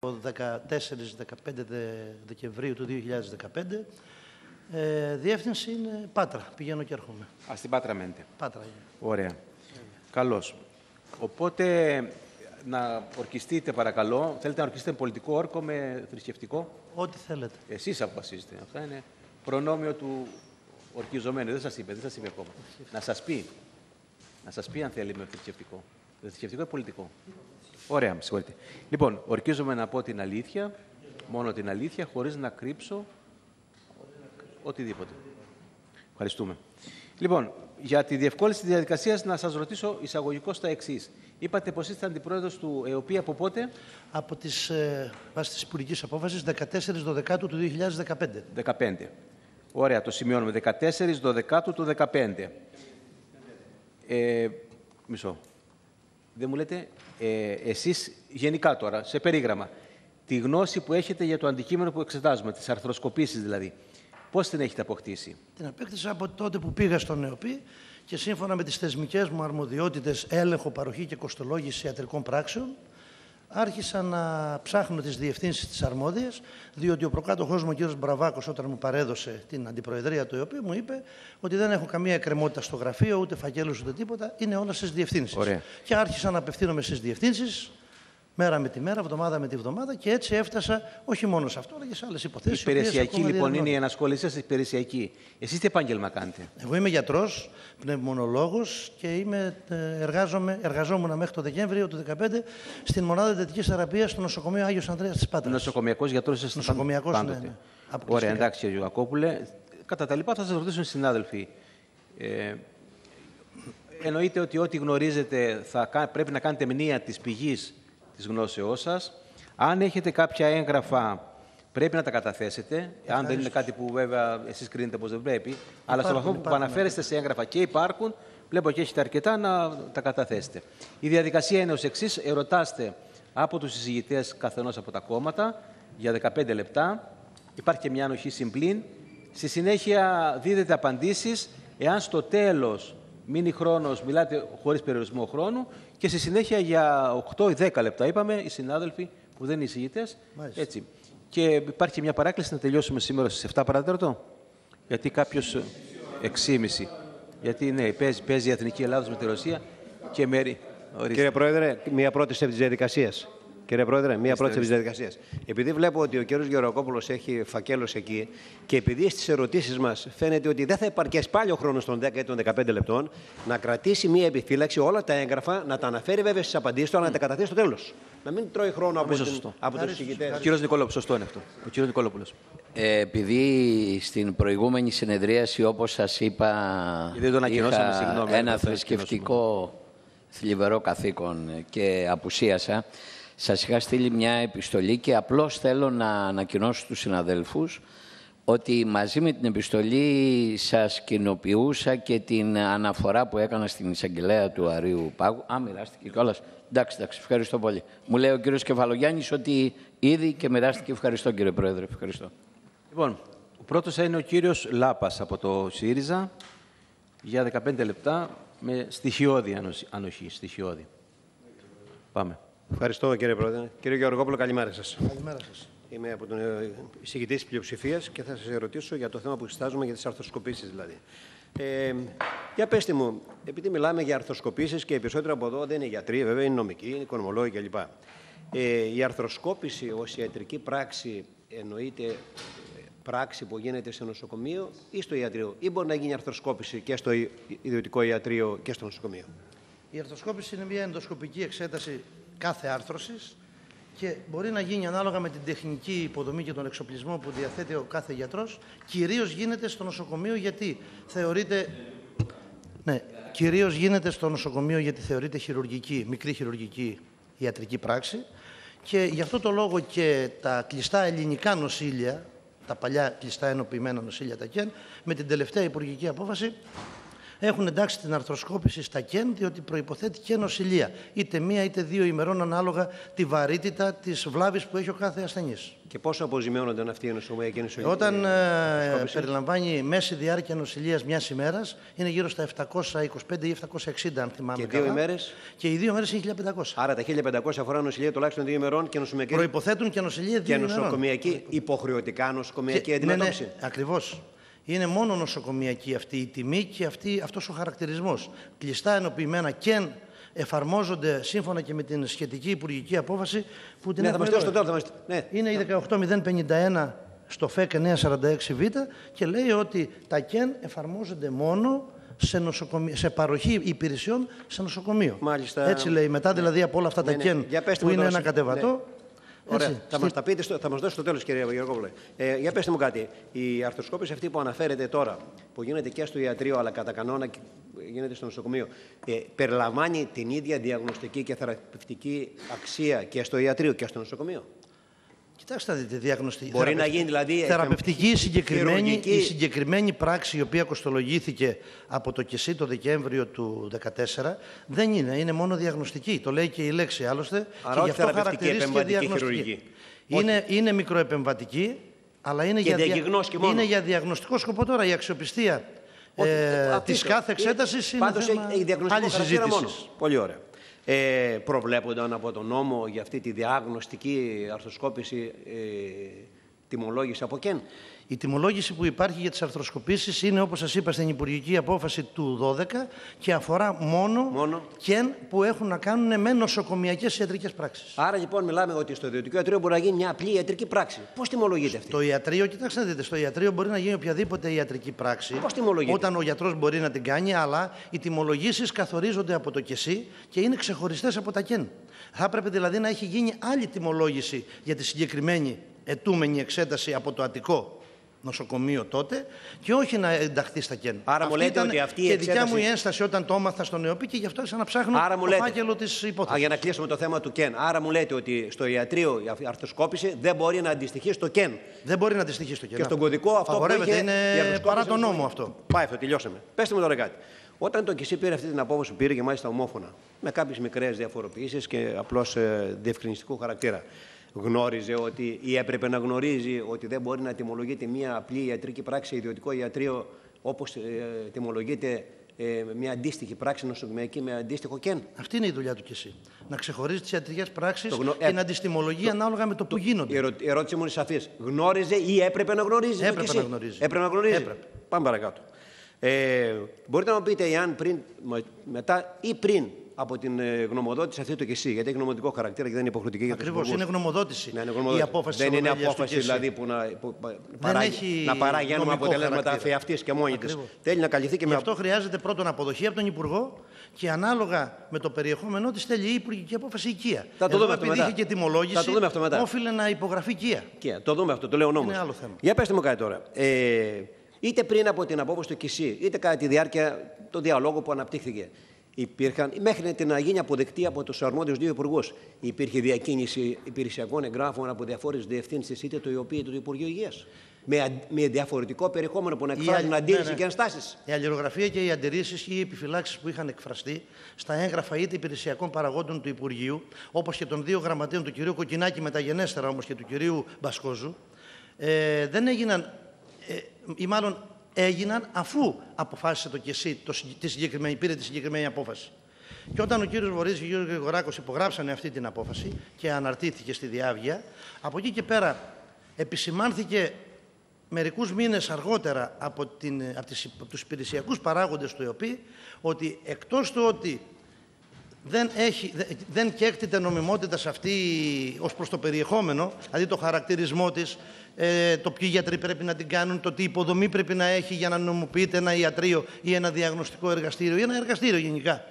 14-15 Δεκεμβρίου του 2015. Ε, διεύθυνση είναι Πάτρα. Πηγαίνω και έρχομαι. Α, στην Πάτρα μένετε. Πάτρα. είναι. Ωραία. Καλώς. Οπότε, να ορκιστείτε παρακαλώ. Θέλετε να ορκιστείτε πολιτικό όρκο με θρησκευτικό; Ό,τι θέλετε. Εσείς αποφασίζετε. Αυτά είναι προνόμιο του ορκιζομένου. Δεν σας είπε, δεν σας είπε ακόμα. Να σας πει. Να σας πει αν θέλει με θρησκευτικό. Το θρησκευτικό ή πολιτικό; Ωραία, με συγχωρείτε. Λοιπόν, ορκίζομαι να πω την αλήθεια, μόνο την αλήθεια, χωρίς να κρύψω οτιδήποτε. Ευχαριστούμε. Λοιπόν, για τη διευκόλυνση της διαδικασίας να σας ρωτήσω εισαγωγικό τα εξής. Είπατε πως είστε αντιπρόεδρος του ΕΟΠΗ από πότε; Από τις ε, βάσει της Υπουργικής Απόφασης 14 Δεκάτου του 2015. 15. Ωραία, το σημειώνουμε. 14 Δεκάτου του 15. Ε, μισό. Δεν μου λέτε, ε, εσείς γενικά τώρα, σε περίγραμμα, τη γνώση που έχετε για το αντικείμενο που εξετάζουμε, τις αρθροσκοπήσεις δηλαδή, πώς την έχετε αποκτήσει; Την απέκτησα από τότε που πήγα στον ΕΟΠΗ και σύμφωνα με τις θεσμικές μου αρμοδιότητες έλεγχο, παροχή και κοστολόγηση ιατρικών πράξεων άρχισα να ψάχνω τις διευθύνσεις της αρμόδιας διότι ο προκάτοχός μου, ο κύριος Μπραβάκος, όταν μου παρέδωσε την αντιπροεδρία του ΕΟΠΗ μου είπε ότι δεν έχω καμία εκκρεμότητα στο γραφείο, ούτε φακέλους ούτε τίποτα, είναι όλα στις διευθύνσεις. Ωραία. Και άρχισα να απευθύνομαι στις διευθύνσεις, μέρα με τη μέρα, εβδομάδα με τη βδομάδα και έτσι έφτασα όχι μόνο σε αυτό, αλλά και σε άλλες Η υποθέσεις. οι οποίες υπηρεσιακή ακόμα λοιπόν είναι η διαδραματίζονται. ενασχόλησή σας υπηρεσιακή. Εσείς τι επάγγελμα κάνετε; Εγώ είμαι γιατρός, πνευμονολόγος και είμαι, ε, εργάζομαι, εργαζόμουν μέχρι το Δεκέμβριο του 2015 στην μονάδα εντατικής θεραπείας στο νοσοκομείο Άγιος Ανδρέας της Πάτρας. Νοσοκομιακός γιατρός είστε Νοσοκομιακός, πάντοτε. ναι, ναι. Ωραία, Αποκλειστικά. εντάξει κύριε Ιωακόπουλε. Κατά τα λοιπά θα σας ρωτήσουν οι συνάδελφοι. Ε, εννοείται ότι ό,τι γνωρίζετε θα, κα- πρέπει να κάνετε μνήα της πηγής της γνώσεώς σας. Αν έχετε κάποια έγγραφα πρέπει να τα καταθέσετε. Αν δεν είναι κάτι που βέβαια εσείς κρίνετε πως δεν πρέπει. Αλλά στο Υπάρχουν, βαθμό που υπάρχουν, αναφέρεστε σε έγγραφα και υπάρχουν, βλέπω και έχετε αρκετά να τα καταθέσετε. Η διαδικασία είναι ως εξής. Ερωτάστε από τους συζητητές καθενός από τα κόμματα για 15 λεπτά. Υπάρχει και μια ανοχή συμπλήν. Στη συνέχεια δίδετε απαντήσεις. Εάν στο τέλος μείνει χρόνος, μιλάτε χωρίς περιορισμό χρόνου. Και στη συνέχεια για 8 ή 10 λεπτά, είπαμε, οι συνάδελφοι που δεν είναι εισηγητές. Μάλιστα. Έτσι. Και υπάρχει και μια παράκληση να τελειώσουμε σήμερα στις 7 παρατέταρτο. Γιατί κάποιος... 6,5. Γιατί ναι, παίζει, παίζει η Εθνική Ελλάδος με τη Ρωσία και μέρη. Ορίστε. Κύριε Πρόεδρε, μία πρόταση επί της διαδικασίας. Κύριε Πρόεδρε, μία πρόταση επί της διαδικασίας. Επειδή βλέπω ότι ο κ. Γεωργόπουλο έχει φακέλος εκεί και επειδή στις ερωτήσεις μας φαίνεται ότι δεν θα υπαρκέσει πάλι ο χρόνος των 10 ή των 15 λεπτών, να κρατήσει μία επιφύλαξη όλα τα έγγραφα, να τα αναφέρει βέβαια στις απαντήσεις του, αλλά να τα καταθέσει στο τέλος. Να μην τρώει χρόνο από, Νομίζω την, σωστό. από τους συγκητέ. Ο κύριος Νικόλαου, σωστό είναι αυτό. Ο κύριος Νικόλαοπουλος. Ε, επειδή στην προηγούμενη συνεδρίαση, όπως σας είπα, Γιατί δεν το ανακοινώσαμε, είχα συγγνώμη, ένα δεν θα θρησκευτικό θλιβερό καθήκον και απουσίασα, σας είχα στείλει μια επιστολή και απλώς θέλω να ανακοινώσω στους συναδέλφους ότι μαζί με την επιστολή σας κοινοποιούσα και την αναφορά που έκανα στην εισαγγελέα του Αρίου Πάγου. Α, μοιράστηκε κιόλας. Εντάξει, εντάξει, ευχαριστώ πολύ. Μου λέει ο κύριος Κεφαλογιάννης ότι ήδη και μοιράστηκε. Ευχαριστώ κύριε Πρόεδρε, ευχαριστώ. Λοιπόν, ο πρώτος θα είναι ο κύριος Λάπας από το ΣΥΡΙΖΑ για 15 λεπτά με στοιχειώδη ανοσ- ανοχή. Στοιχειώδη. Πάμε. Ευχαριστώ κύριε Πρόεδρε. Κύριε Γεωργόπουλο, καλημέρα σας. Καλημέρα σας. Είμαι από τον ε, εισηγητής τη πλειοψηφίας και θα σας ερωτήσω για το θέμα που εξετάζουμε για τις αρθροσκοπήσεις δηλαδή. Ε, για πέστε μου, επειδή μιλάμε για αρθροσκοπήσεις και οι περισσότεροι από εδώ δεν είναι γιατροί, βέβαια είναι νομικοί, είναι οικονομολόγοι κλπ. Ε, η αρθροσκόπηση ως ιατρική πράξη εννοείται ε, πράξη που γίνεται σε νοσοκομείο ή στο ιατρείο; Ή μπορεί να γίνει αρθροσκόπηση και στο ι- ιδιωτικό ιατρείο και στο νοσοκομείο; Η αρθροσκόπηση είναι μια ενδοσκοπική εξέταση κάθε άρθρωσης και μπορεί να γίνει ανάλογα με την τεχνική υποδομή και τον εξοπλισμό που διαθέτει ο κάθε γιατρός. Κυρίως γίνεται στο νοσοκομείο γιατί θεωρείται... Ναι, κυρίως γίνεται στο νοσοκομείο γιατί θεωρείται χειρουργική, μικρή χειρουργική ιατρική πράξη και γι' αυτό το λόγο και τα κλειστά ελληνικά νοσήλια, τα παλιά κλειστά ενοποιημένα νοσήλια τα ΚΕΝ, με την τελευταία υπουργική απόφαση έχουν εντάξει την αρθροσκόπηση στα ΚΕΝ, διότι προποθέτει και νοσηλεία. Είτε μία είτε δύο ημερών, ανάλογα τη βαρύτητα της βλάβης που έχει ο κάθε ασθενής. Και πόσο αποζημιώνονταν αυτή η νοσοκομεία και η νοσηλεία. Όταν ε, περιλαμβάνει μέση διάρκεια νοσηλεία μιας ημέρας, είναι γύρω στα 725 ή 760, αν θυμάμαι Και δύο καλά. ημέρες; Και οι δύο ημέρες είναι 1500. Άρα τα 1500 αφορά νοσηλεία τουλάχιστον δύο ημερών και νοσοκομιακή, Προποθέτουν και νοσηλεία και δύο ημερών. νοσοκομιακή υποχρεωτικά νοσοκομιακή Και- αντιμετώπιση. Ναι, ναι, ακριβώς. Είναι μόνο νοσοκομιακή αυτή η τιμή και αυτή, αυτός ο χαρακτηρισμός. Κλειστά ενοποιημένα και εφαρμόζονται σύμφωνα και με την σχετική υπουργική απόφαση που την Ναι, θα έχουμε μας δώσει το εδώ. τέλος. Θα μας... Ναι. Είναι η 18051 στο ΦΕΚ 946Β και λέει ότι τα ΚΕΝ εφαρμόζονται μόνο σε, νοσοκομεία, σε παροχή υπηρεσιών σε νοσοκομείο. Μάλιστα. Έτσι λέει. Μετά δηλαδή από όλα αυτά Ναι, τα ναι. ΚΕΝ Για πέστε που μου είναι τώρα ένα σε- κατεβατό. Ωραία. έτσι, θα στη- μας τα πείτε, στο, θα μας δώσει το τέλος, κυρία Γεωργόπουλε. Ε, για πετε μου κάτι. Η αρθροσκόπηση αυτή που αναφέρετε τώρα, που γίνεται και στο ιατρείο, αλλά κατά κανόνα και γίνεται στο νοσοκομείο, ε, περιλαμβάνει την ίδια διαγνωστική και θεραπευτική αξία και στο ιατρείο και στο νοσοκομείο; Κοιτάξτε να δείτε, διαγνωστική. Μπορεί θεραπευ- να γίνει, δηλαδή, Θεραπευτική η συγκεκριμένη, χειρουργική. η συγκεκριμένη πράξη η οποία κοστολογήθηκε από το ΚΕΣΥ το Δεκέμβριο του 2014 δεν είναι, είναι μόνο διαγνωστική. Το λέει και η λέξη άλλωστε. Άρα και όχι γι' αυτό θεραπευτική, χαρακτηρίστηκε επεμβατική διαγνωστική. χειρουργική. Είναι, είναι μικροεπεμβατική, αλλά είναι, Και για, δια- διαγνώσκει μόνο. είναι για διαγνωστικό σκοπό τώρα η αξιοπιστία Όχι, ε, αυτό της είναι- κάθε εξέτασης είναι Πάντως θέμα έχει διαγνωστικό άλλης χαρακτήρα συζήτησης. μόνος. Πολύ ωραία. Ε, προβλέπονταν από τον νόμο για αυτή τη διαγνωστική αρθροσκόπηση ε, τιμολόγηση από κεν. Η τιμολόγηση που υπάρχει για τις αρθροσκοπήσεις είναι, όπως σας είπα, στην Υπουργική Απόφαση του 12 και αφορά μόνο, Μόνο. κεν που έχουν να κάνουν με νοσοκομιακές ιατρικές πράξεις. Άρα λοιπόν μιλάμε ότι στο ιδιωτικό ιατρείο μπορεί να γίνει μια απλή ιατρική πράξη. Πώς τιμολογείται αυτή; Το ιατρείο, κοιτάξτε να δείτε, στο ιατρείο μπορεί να γίνει οποιαδήποτε ιατρική πράξη. Πώς τιμολογείται; Όταν ο γιατρός μπορεί να την κάνει, αλλά οι τιμολογήσεις καθορίζονται από το ΚΕΣΥ και είναι ξεχωριστές από τα ΚΕΝ. Θα έπρεπε δηλαδή να έχει γίνει άλλη τιμολόγηση για τη συγκεκριμένη ετούμενη εξέταση από το Αττικό νοσοκομείο τότε και όχι να ενταχθεί στα ΚΕΝ. Άρα μου λέτε ότι αυτή η και δικιά εξέταση- μου η ένσταση όταν το έμαθα στον ΕΟΠΗ και γι' αυτό άρχισα να ψάχνω Άρα μου το λέτε. φάκελο της υπόθεσης. Α, για να κλείσουμε το θέμα του ΚΕΝ. Άρα μου λέτε ότι στο ιατρείο η αρθροσκόπηση δεν μπορεί να αντιστοιχεί στο ΚΕΝ. Δεν μπορεί να αντιστοιχεί στο ΚΕΝ. Και στον κωδικό αυτό που Απαγορεύεται, είχε, είναι η αρθροσκόπηση παρά τον δεν νόμο μπορεί. αυτό. Πάει αυτό, τελειώσαμε. Πετε μου τώρα κάτι. Όταν το ΚΙΣΥ πήρε αυτή την απόφαση που πήρε και μάλιστα ομόφωνα, με κάποιες μικρές διαφοροποιήσεις και απλώς διευκρινιστικού χαρακτήρα, γνώριζε ότι ή έπρεπε να γνωρίζει ότι δεν μπορεί να τιμολογείται μια απλή ιατρική πράξη σε ιδιωτικό ιατρείο όπως ε, τιμολογείται ε, μια αντίστοιχη πράξη νοσοκομιακή με αντίστοιχο ΚΕΝ. Αυτή είναι η δουλειά του κι εσύ. Να ξεχωρίζεις τις ιατρικές πράξεις Το γνω- και ε, να τις τιμολογεί ανάλογα με το που Η, γίνονται. ερω... η ερώτησή μου είναι σαφής. Γνώριζε ή έπρεπε να γνωρίζει. το Έπρεπε ΚΙΣΥ; να γνωρίζει. Έπρεπε να γνωρίζει. Έπρεπε. Πάμε παρακάτω. Ε, μπορείτε να μου πείτε εάν πριν, με- μετά ή πριν από την ε, γνωμοδότηση αυτή του ΚΙΣΥ, γιατί έχει γνωμοδοτικό χαρακτήρα και δεν είναι υποχρεωτική για τους Ακριβώς. Είναι γνωμοδότηση. Ναι, είναι η γνωμοδότηση. απόφαση δεν της είναι Ολομέλειας του απόφαση ΚΕΣΥ. δηλαδή που να, που, παράγει, έχει να παράγει ένα νομικό αποτελέσματα χαρακτήρα. αυτή και μόνη τη. Ακριβώς. Θέλει να καλυφθεί και Γι' με αυτό χρειάζεται πρώτον αποδοχή από τον Υπουργό και ανάλογα με το περιεχόμενό της θέλει η Υπουργική Απόφαση οικία. Θα το Εδώ, δούμε αυτό επειδή μετά. είχε και τιμολόγηση, Θα το δούμε αυτό μετά. όφιλε να υπογραφεί οικία. Και το δούμε αυτό, το λέω ο νόμος. Είναι άλλο θέμα. Για πετε μου κάτι τώρα. Ε, είτε πριν από την απόφαση του ΚΙΣΥ, είτε κατά τη διάρκεια του διαλόγου που αναπτύχθηκε, υπήρχαν, μέχρι την να γίνει αποδεκτή από τους αρμόδιους δύο υπουργούς, υπήρχε διακίνηση υπηρεσιακών εγγράφων από διαφόρες διευθύνσεις, είτε του ΙΟΠΗ είτε του Υπουργείου Υγείας. Με, αν- με διαφορετικό περιεχόμενο που να εκφράζουν αλλη- αντίρρηση ναι, ναι. και ενστάσεις. Η αλληλογραφία και οι αντιρρήσεις ή οι επιφυλάξεις που είχαν εκφραστεί στα έγγραφα είτε υπηρεσιακών παραγόντων του Υπουργείου, όπως και των δύο γραμματέων του κυρίου Κοκκινάκη, μεταγενέστερα όμως και του κυρίου Μπασκόζου, ε, δεν έγιναν, ε, ή μάλλον έγιναν αφού αποφάσισε το ΚΕΣΥ το, συγκ- τη συγκεκριμένη, πήρε τη συγκεκριμένη απόφαση. Και όταν ο κύριος Βορύδης και ο κύριος Γρηγοράκος υπογράψανε αυτή την απόφαση και αναρτήθηκε στη διάβγεια, από εκεί και πέρα επισημάνθηκε μερικούς μήνες αργότερα από, την, από, τις, από τους υπηρεσιακούς παράγοντες του ΕΟΠΗ ότι εκτός του ότι δεν, έχει, δε- δεν κέκτηται νομιμότητα σε αυτή ως προς το περιεχόμενο, δηλαδή το χαρακτηρισμό της, ε, το ποιοι γιατροί πρέπει να την κάνουν, το τι υποδομή πρέπει να έχει για να νομιμοποιείται ένα ιατρείο ή ένα διαγνωστικό εργαστήριο ή ένα εργαστήριο γενικά.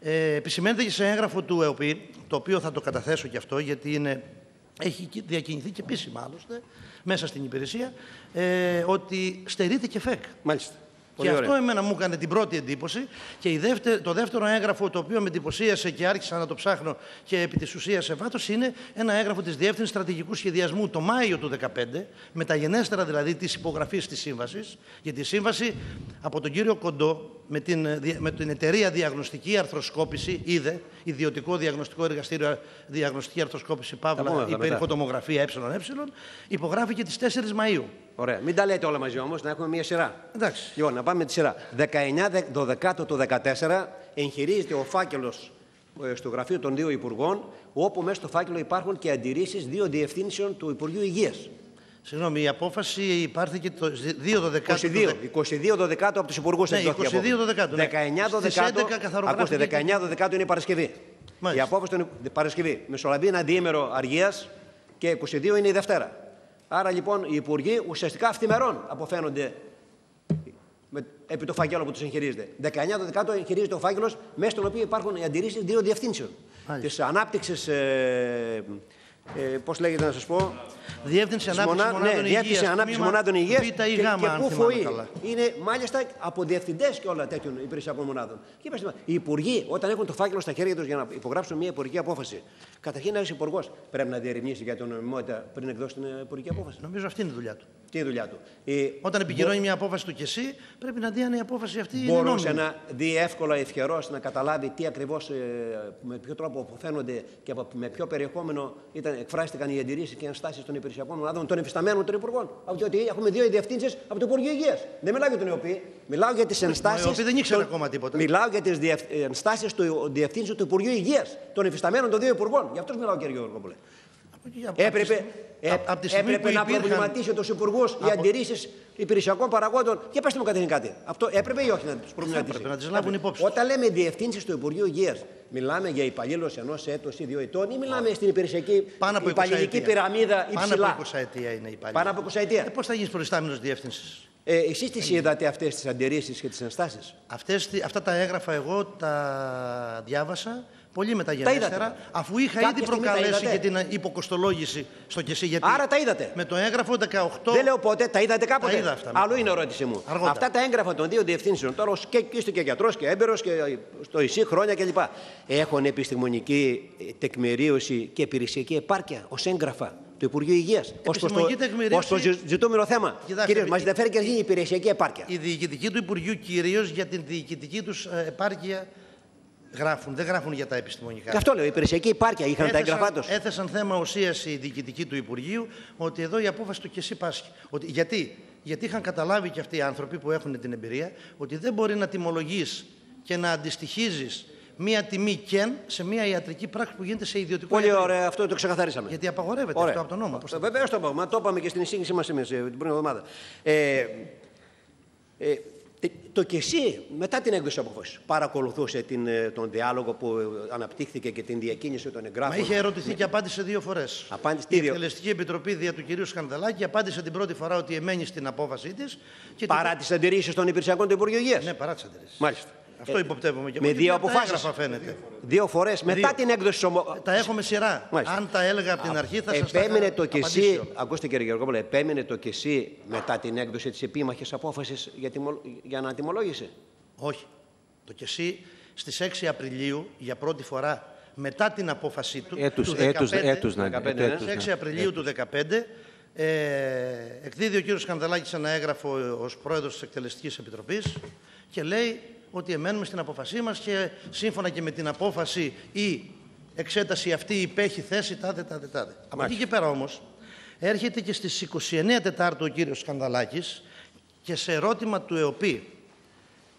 Ε, επισημαίνεται και σε έγγραφο του ΕΟΠΗ, το οποίο θα το καταθέσω και αυτό, γιατί είναι, έχει και- διακινηθεί και επίσημα άλλωστε, μέσα στην υπηρεσία, ε, ότι στερείται και ΦΕΚ. Μάλιστα. Και Πολύ αυτό ωραία. εμένα μου έκανε την πρώτη εντύπωση και η δεύτερη, το δεύτερο έγγραφο το οποίο με εντυπωσίασε και άρχισα να το ψάχνω και επί της ουσίας σε βάθος είναι ένα έγγραφο της Διεύθυνσης Στρατηγικού Σχεδιασμού το Μάιο του 2015, μεταγενέστερα δηλαδή της υπογραφής της σύμβασης, γιατί η σύμβαση από τον κύριο Κοντό με την, ε, δια- με την εταιρεία Διαγνωστική Αρθροσκόπηση, είδε, ιδιωτικό διαγνωστικό εργαστήριο Διαγνωστική Αρθροσκόπηση Τα πούμε Παύλα, αυτά υπερηχοτομογραφία ΕΕ, υπογράφηκε τις 4 Μαΐου. Ωραία. Μην τα λέτε όλα μαζί όμως, να έχουμε μια σειρά. Εντάξει. Λοιπόν, να πάμε με τη σειρά. 19 12 του 2014 εγχειρίζεται ο φάκελος στο γραφείο των δύο Υπουργών, όπου μέσα στο φάκελο υπάρχουν και αντιρρήσεις δύο διευθύνσεων του Υπουργείου Υγείας. Συγγνώμη, η απόφαση υπάρχηκε το 2 το 10 22, 22 12 από τους Υπουργούς Ναι, 22 Δεκάτου, ναι. 19 Στις 12 11 καθαρογράφηκε Ακούστε, και- 19 12 είναι η Παρασκευή. Μάλιστα. Η απόφαση των Παρασκευή. Μεσολαβεί ένα διήμερο αργίας και 22 είναι η Δευτέρα. Άρα λοιπόν οι Υπουργοί ουσιαστικά αυθημερών αποφαίνονται με, επί το φάκελο που τους εγχειρίζεται. 19 12 εγχειρίζεται ο φάκελος, μέσα στον οποίο υπάρχουν οι αντιρρήσεις δύο διευθύνσεων. Μάλιστα. Της ανάπτυξης. Ε, ε, Πώς λέγεται να σας πω, Διεύθυνση Της Ανάπτυξη μονά- Μονάδων ναι, Υγείας. διεύθυνση ανάπτυξη τμήμα μονάδων υγείας Β ή και, Γ, και αν πού θυμάμαι φοεί. καλά. Είναι μάλιστα από διευθυντές και όλα τέτοιων υπηρεσιακών μονάδων. Και είπα, οι υπουργοί, όταν έχουν το φάκελο στα χέρια τους για να υπογράψουν μια υπουργική απόφαση, καταρχήν ένα υπουργός πρέπει να διερευνήσει για την νομιμότητα πριν εκδώσει την ε, υπουργική απόφαση. Νομίζω αυτή είναι η δουλειά του. Τι είναι η δουλειά του. Ε, Όταν επικυρώνει μια απόφαση του και εσύ, πρέπει να δει αν η απόφαση αυτή είναι Μπορούσε νόμιμη. να δει εύκολα ευχερός να καταλάβει τι ακριβώς, με ποιο τρόπο αποφαίνονται και από- με ποιο περιεχόμενο ήταν, εκφράστηκαν οι αντιρρήσεις και ενστάσεις των υπηρεσιακών μονάδων των εφισταμένων των υπουργών. Από ότι έχουμε δύο διευθύνσεις από το Υπουργείο Υγείας. Δεν μιλάω για τον ΕΟΠΗ, μιλάω για τις ενστάσεις. ΕΟΠΗ δεν ήξερε ακόμα τίποτα. Μιλάω για τις ενστάσεις του διευθύνσεων του Υπουργείου Υγείας, των εφισταμένων των δύο υπουργών. Γι' αυτός μιλάω, κύριε Γεωργόπουλε. Από Έπρεπε, τη- απ' απ' τη στιγμή έπρεπε που να υπήρχαν- προβληματίσει του υπουργού οι Από- αντιρρήσεις υπηρεσιακών παραγόντων. Και πετε μου καταρχήν κάτι. Αυτό έπρεπε ή όχι να του προβληματίσει; έπρεπε, να τις λάβουν υπόψη. Όταν λέμε διευθύνσεις του Υπουργείου Υγείας, μιλάμε για υπαλλήλους ενός έτους ή δύο ετών ή μιλάμε στην υπηρεσιακή Πάνω από 20 υπαλληλική ετία. πυραμίδα Πάνω υψηλά. από 20 ετία είναι η πάλι. Πάνω από 20 ετία. Ε, Πώς θα γίνεις προϊστάμενος διεύθυνση. Ε, Εσείς τις είδατε αυτές τις αντιρρήσεις και τις ενστάσεις; Αυτές, τι- αυτά τα έγγραφα εγώ τα διάβασα πολύ είδατε. μεταγενέστερα, αφού είχα Κάποια ήδη στιγμή τα προκαλέσει είδατε. και την υποκοστολόγηση στο κεσί. Γιατί Άρα τα είδατε. Με το έγγραφο 18. Δεν λέω πότε, τα είδατε κάποτε. Τα είδα αυτά, Άλλο μετά. είναι η ερώτησή μου. Αργότερα. Αυτά τα έγγραφα των δύο διευθύνσεων, τώρα ως και, είστε και γιατρός και έμπειρος και στο ΙΣΥ χρόνια κλπ. Έχουν επιστημονική ε, τεκμηρίωση και υπηρεσιακή επάρκεια ως έγγραφα του Υπουργείου Υγείας. Ω προς Επιστημονική το, τεκμηρίωση- ως προς το ζητούμενο θέμα. Κοιτάξτε, Κύριε, μας η- ενδιαφέρει και η υπηρεσιακή επάρκεια. Η διοικητική του Υπουργείου κυρίως για την διοικητική τους επάρκεια γράφουν. Δεν γράφουν για τα επιστημονικά. Και αυτό λέω, η υπηρεσιακή επάρκεια είχαν τα έγγραφά τους. έθεσαν θέμα ουσίας η διοικητική του Υπουργείου ότι εδώ η απόφαση του και εσύ πάσχει. Ότι, γιατί, γιατί είχαν καταλάβει και αυτοί οι άνθρωποι που έχουν την εμπειρία ότι δεν μπορεί να τιμολογείς και να αντιστοιχίζεις μία τιμή κεν σε μία ιατρική πράξη που γίνεται σε ιδιωτικό Πολύ ιατρείο. ωραία, αυτό το ξεκαθαρίσαμε. Γιατί απαγορεύεται αυτό από τον νόμο. Πώς θα- Βεβαίω το είπαμε. Το είπαμε και στην εισήγησή μας την προηγούμενη εβδομάδα. Ε, ε, το και εσύ, μετά την έκδοση απόφαση, παρακολουθούσε την, ε, τον διάλογο που ε, αναπτύχθηκε και την διακίνηση των εγγράφων; Μα είχε ερωτηθεί και απάντησε δύο φορές. Απάντησε Η τι δύο; Εκτελεστική Επιτροπή δια του κυρίου Σκανδαλάκη απάντησε την πρώτη φορά ότι εμένει στην απόφαση της. Παρά τις αντιρρήσεις των υπηρεσιακών του Υπουργείου Υγείας. Ναι, παρά τις αντιρρήσεις. Μάλιστα. Αυτό υποπτεύομαι και με εγώ, δύο γιατί από τα αποφάσεις. έγγραφα φαίνεται. Δύο φορές μετά Δύο. την έκδοση. Ομο... Τα έχω με σειρά. Μάλιστα. Αν τα έλεγα από την αρχή θα σας τα Επέμενε είχα το και απαντήσει εσύ, όλα. ακούστε κύριε Γεωργόπουλε, επέμενε το και εσύ μετά την έκδοση της επίμαχης απόφασης για, τιμω- για να τιμολόγησε; Όχι. Το και εσύ στις 6 Απριλίου για πρώτη φορά μετά την απόφασή του Έτους, του έτους, 15, έτους να 15, είναι. ναι. έτους, στις 6 ναι. Απριλίου του 2015 ε, εκδίδει ο κύριος Σκανδαλάκης ένα έγγραφο ε, ως πρόεδρος της Εκτελεστικής Επιτροπής και λέει ότι εμένουμε στην απόφασή μας και σύμφωνα και με την απόφαση η εξέταση αυτή υπέχει θέση τάδε τάδε τάδε. Από εκεί και πέρα όμως έρχεται και στις 29 Τετάρτου ο κύριος Σκανδαλάκης και σε ερώτημα του ΕΟΠΗ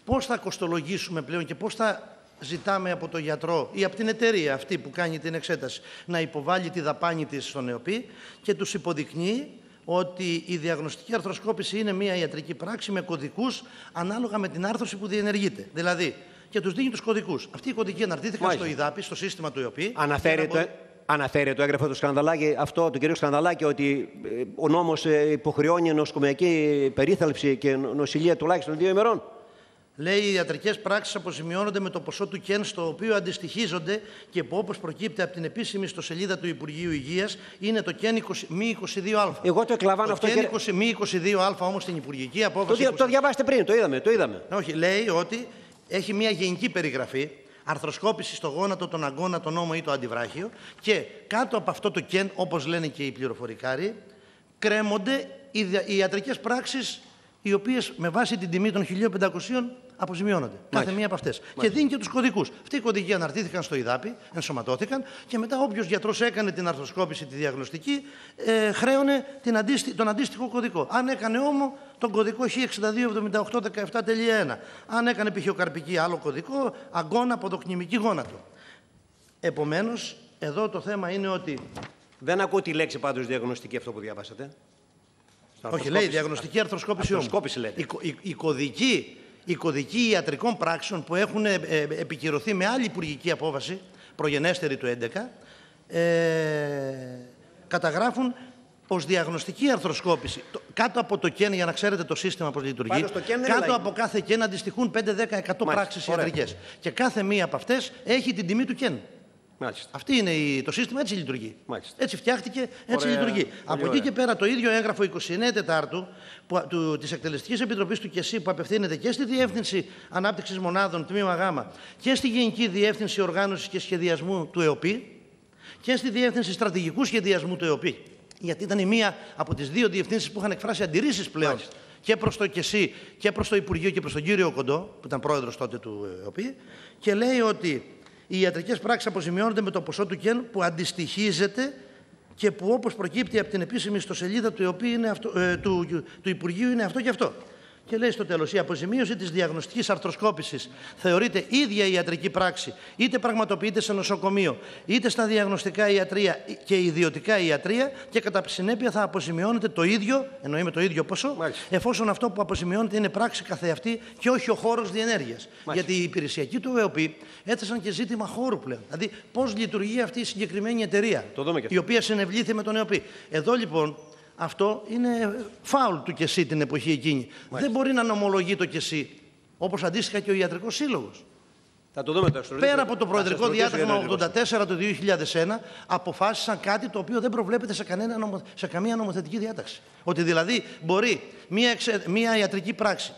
πώς θα κοστολογήσουμε πλέον και πώς θα ζητάμε από τον γιατρό ή από την εταιρεία αυτή που κάνει την εξέταση να υποβάλει τη δαπάνη της στον ΕΟΠΗ και τους υποδεικνύει ότι η διαγνωστική αρθροσκόπηση είναι μια ιατρική πράξη με κωδικούς ανάλογα με την άρθρωση που διενεργείται. Δηλαδή, και τους δίνει τους κωδικούς. Αυτοί οι κωδικοί αναρτήθηκαν Μάλιστα. στο ΙΔΑΠΗ, στο σύστημα του ΕΟΠΗ. Αναφέρει για να το, μπορεί- αναφέρει το έγγραφο του Σκανδαλάκη, αυτό του κυρίου Σκανδαλάκη, ότι ε, ο νόμος ε, υποχρεώνει νοσοκομιακή περίθαλψη και νο- νοσηλεία τουλάχιστον δύο ημερών. Λέει οι ιατρικές πράξεις αποζημιώνονται με το ποσό του ΚΕΝ στο οποίο αντιστοιχίζονται και που όπως προκύπτει από την επίσημη ιστοσελίδα του Υπουργείου Υγείας είναι το ΚΕΝ 20, μη 22α. Εγώ το εκλαμβάνω το αυτό, ΚΕΝ κύριε- 20, μη 22α όμως στην Υπουργική Το, απόφαση... δια- που το διαβάστε πριν, το είδαμε. Το είδαμε. όχι, λέει ότι έχει μια γενική περιγραφή, αρθροσκόπηση στο γόνατο, τον αγκώνα, τον νόμο ή το αντιβράχιο και κάτω από αυτό το κεν, όπως λένε και οι πληροφορικάροι, κρέμονται οι, δια- οι ιατρικές πράξεις οι οποίες με βάση την τιμή των 1.500 αποζημιώνονται. Κάθε μία από αυτές. Και δίνει και τους κωδικούς. Αυτοί οι κωδικοί αναρτήθηκαν στο ΙΔΑΠΗ, ενσωματώθηκαν και μετά όποιος γιατρός έκανε την αρθροσκόπηση τη διαγνωστική, ε, χρέωνε την αντίστη, τον αντίστοιχο κωδικό. Αν έκανε όμω τον κωδικό Χ627817.1, αν έκανε πηχιοκαρπική άλλο κωδικό, αγκώνα, ποδοκνημική γόνατο. Επομένως, εδώ το θέμα είναι ότι. Δεν ακούω τη λέξη πάντως διαγνωστική αυτό που διαβάσατε. Όχι, λέει διαγνωστική αρθροσκόπηση όμως. Αρθροσκόπηση λέτε. Η, κω- η, η κωδική, η κωδική ιατρικών πράξεων που έχουν ε, ε, επικυρωθεί με άλλη υπουργική απόφαση, προγενέστερη του 11, ε, καταγράφουν ως διαγνωστική αρθροσκόπηση. Το- κάτω από το ΚΕΝ, για να ξέρετε το σύστημα πώς λειτουργεί, Πάντως το ΚΕΝ δεν κάτω μιλάει. από κάθε ΚΕΝ αντιστοιχούν 5, 10, 100 πράξεις ωραία. ιατρικές. Και κάθε μία από αυτές έχει την τιμή του ΚΕΝ. Μάλιστα. Αυτή είναι η, το σύστημα, έτσι λειτουργεί. Μάλιστα. Έτσι φτιάχτηκε, έτσι Ωραία, λειτουργεί. πολύ Από εκεί ωραία. και πέρα το ίδιο έγγραφο 29 Τετάρτου που, του, της Εκτελεστικής Επιτροπής του ΚΕΣΥ που απευθύνεται και στη Διεύθυνση Ανάπτυξης Μονάδων Τμήμα Γ και στη Γενική Διεύθυνση Οργάνωσης και Σχεδιασμού του ΕΟΠΗ και στη Διεύθυνση Στρατηγικού Σχεδιασμού του ΕΟΠΗ. Γιατί ήταν η μία από τις δύο διευθύνσεις που είχαν εκφράσει αντιρρήσεις πλέον Μάλιστα. και προς το ΚΕΣΥ και προς το Υπουργείο και προς τον κύριο Κοντό, που ήταν πρόεδρος τότε του ΕΟΠΗ, και λέει ότι οι ιατρικές πράξεις αποζημιώνονται με το ποσό του ΚΕΝ που αντιστοιχίζεται και που όπως προκύπτει από την επίσημη ιστοσελίδα του, ΕΟΠΗ είναι αυτό, ε, του, του Υπουργείου είναι αυτό και αυτό. Και λέει στο τέλος, η αποζημίωση της διαγνωστικής αρθροσκόπησης θεωρείται ίδια η ιατρική πράξη, είτε πραγματοποιείται σε νοσοκομείο, είτε στα διαγνωστικά ιατρία και ιδιωτικά ιατρία και κατά συνέπεια θα αποζημιώνεται το ίδιο, εννοεί με το ίδιο ποσό, Μάλιστα. εφόσον αυτό που αποζημιώνεται είναι πράξη καθεαυτή και όχι ο χώρος διενέργειας. Γιατί οι υπηρεσιακοί του ΕΟΠΗ έθεσαν και ζήτημα χώρου πλέον. Δηλαδή, πώς λειτουργεί αυτή η συγκεκριμένη εταιρεία, Το δούμε και αυτό. η οποία συνευλήθη με τον ΕΟΠΗ. Εδώ λοιπόν. Αυτό είναι φάουλ του ΚΕΣΥ την εποχή εκείνη. Δεν μπορεί να νομολογεί το ΚΕΣΥ όπως αντίστοιχα και ο Ιατρικός Σύλλογος. Θα το δούμε τώρα. στο Πέρα ρωτήσω. από το Θα προεδρικό σας ρωτήσω για διάταγμα το ιατρικό. 84 του 2001 αποφάσισαν κάτι το οποίο δεν προβλέπεται σε, κανένα, νομο- σε καμία νομοθετική διάταξη. Ότι δηλαδή μπορεί μία, εξε- μία ιατρική πράξη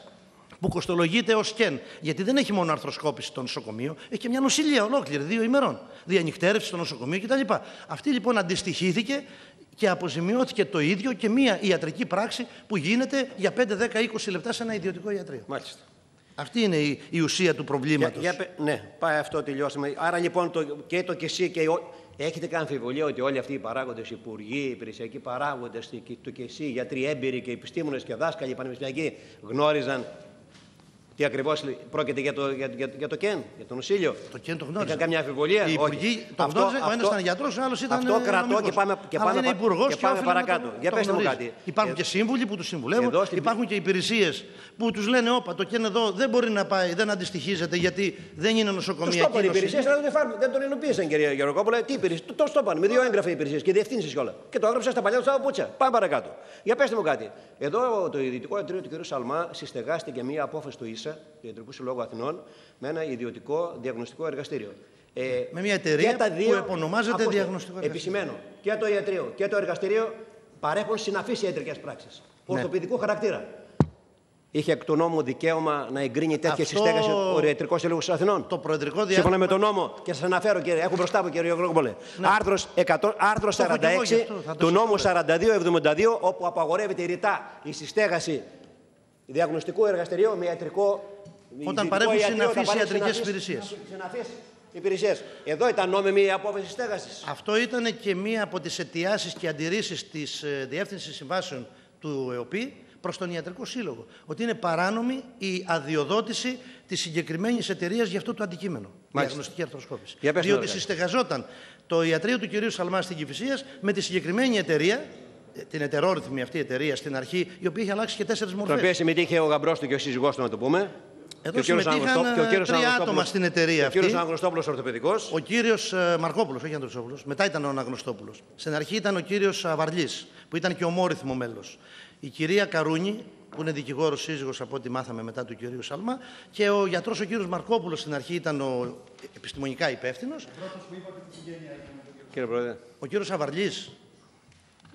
που κοστολογείται ως κεν, γιατί δεν έχει μόνο αρθροσκόπηση στο νοσοκομείο, έχει και μια νοσηλεία ολόκληρη, δύο ημερών. Διανυκτέρευση στο νοσοκομείο κτλ. Αυτή λοιπόν αντιστοιχήθηκε και αποζημιώθηκε το ίδιο και μια ιατρική πράξη που γίνεται για 5, 10, 20 λεπτά σε ένα ιδιωτικό ιατρείο. Μάλιστα. Αυτή είναι η, η ουσία του Για, προβλήματος. για πε- ναι, πάει αυτό, τελειώσαμε. Άρα λοιπόν το, και το και εσύ και ο, έχετε κάνει αμφιβολία ότι όλοι αυτοί οι παράγοντες, υπουργοί, υπηρεσιακοί παράγοντες, το και εσύ, γιατροί έμπειροι και επιστήμονες και δάσκαλοι πανεπιστημιακοί γνώριζαν τι ακριβώς πρόκειται για το, για, για, για το ΚΕΝ, για τον Οσίλιο; Το ΚΕΝ το γνώριζαν. Είχαν καμιά αμφιβολία; Οι Όχι. υπουργοί το Αυτό- γνώριζαν, ο ένας αυτό- ήταν γιατρός, ο άλλος ήταν, Αυτό ε, κρατώ νομικός. και πάμε, και Αλλά πάμε, είναι πα- υπουργός και και πάμε οφείλει να παρακάτω. το- για το πετε μου γνωρίζει. κάτι. Υπάρχουν Ε, και σύμβουλοι που τους συμβουλεύουν, εδώ στην- υπάρχουν και υπηρεσίες που τους λένε: Όπα, το ΚΕΝ εδώ δεν μπορεί να πάει, δεν αντιστοιχίζεται γιατί δεν είναι Το νοσοκομιακή. στόπαν οι νοσηλεία». υπηρεσίες, αλλά δεν, εφάρμο- δεν τον υλοποίησαν, κυρία Γεροκόπουλα. Τι υπηρεσίες, το, το στόπαν με δύο έγγραφα υπηρεσίες και διευθύνσεις και όλα. Και το έγραψα στα παλιά του στα παπούτσια. Πάμε παρακάτω. Για πετε μου κάτι. Εδώ το ιδιωτικό ιατρείο του κ. Σαλμά συστεγάστηκε μια απόφαση του ΙΣΑ, του Ιατρικού Συλλόγου Αθηνών, με ένα ιδιωτικό διαγνωστικό εργαστήριο. Ε, Με μια εταιρεία και τα που επωνομάζεται Ακούστε, διαγνωστικό εργαστήριο. Επισημένω και το ιατρείο και το εργαστήριο παρέχουν συναφείς ιατρικές πράξεις. Ναι. Ορθοπαιδικού χαρακτήρα. Είχε εκ του νόμου δικαίωμα να εγκρίνει τέτοια Αυτό- συστέγαση ο Ιατρικός Σύλλογος Αθηνών. Το προεδρικό Σύμφωνα διάστημα. με τον νόμο, και σας αναφέρω κύριε, έχω μπροστά μου κύριε Γρήγορα. Άρθρος 100, άρθρος Το έχω κι εγώ 46 γι' αυτό, θα το του νόμου συζητώ. 42-72, όπου απαγορεύεται ρητά η συστέγαση διαγνωστικού εργαστηρίου με ιατρικό. Όταν ειδικό παρέχουν ιατρείο, συναφείς όταν παρέχουν ιατρικές συναφείς- υπηρεσίες. συναφείς υπηρεσίες. Εδώ ήταν νόμιμη η απόφαση στέγασης. Αυτό ήταν και μία από τις αιτιάσεις και αντιρρήσεις της ε, Διεύθυνσης Συμβάσεων του ΕΟΠΗ προς τον Ιατρικό Σύλλογο. Ότι είναι παράνομη η αδειοδότηση της συγκεκριμένης εταιρείας για αυτό το αντικείμενο. Διαγνωστική αρθροσκόπηση. Για πες Διότι τώρα. συστεγαζόταν το ιατρείο του κυρίου Σαλμά στην Κηφισίας με τη συγκεκριμένη εταιρεία, ε, την ετερόρυθμη αυτή εταιρεία στην αρχή, η οποία είχε αλλάξει και τέσσερις Τον μορφές. οποίο συμμετείχε ο γαμπρός του και ο σύζυγός του, να το πούμε. Εδώ Και ο κύριος συμμετείχαν, Αναγνωστό- και ο ε, κύριος τρία Αναγνωστόπουλος- άτομα στην εταιρεία Ο κύριος αυτή. Αναγνωστόπουλο ορθοπαιδικός. Ο κύριος Μαρκόπουλος, όχι Αντροσόπουλο, μετά ήταν ο Αναγνωστόπουλο. Στην αρχή ήταν ο κύριος Βαρλής, που ήταν και ομόρυθμο μέλος. Η κυρία Καρούνη, που είναι δικηγόρος σύζυγος από ό,τι μάθαμε μετά του κυρίου Σαλμά, και ο γιατρός ο κύριος Μαρκόπουλος στην αρχή ήταν ο επιστημονικά υπεύθυνος. Κύριε Πρόεδρε. Ο κύριος Αβαρλής.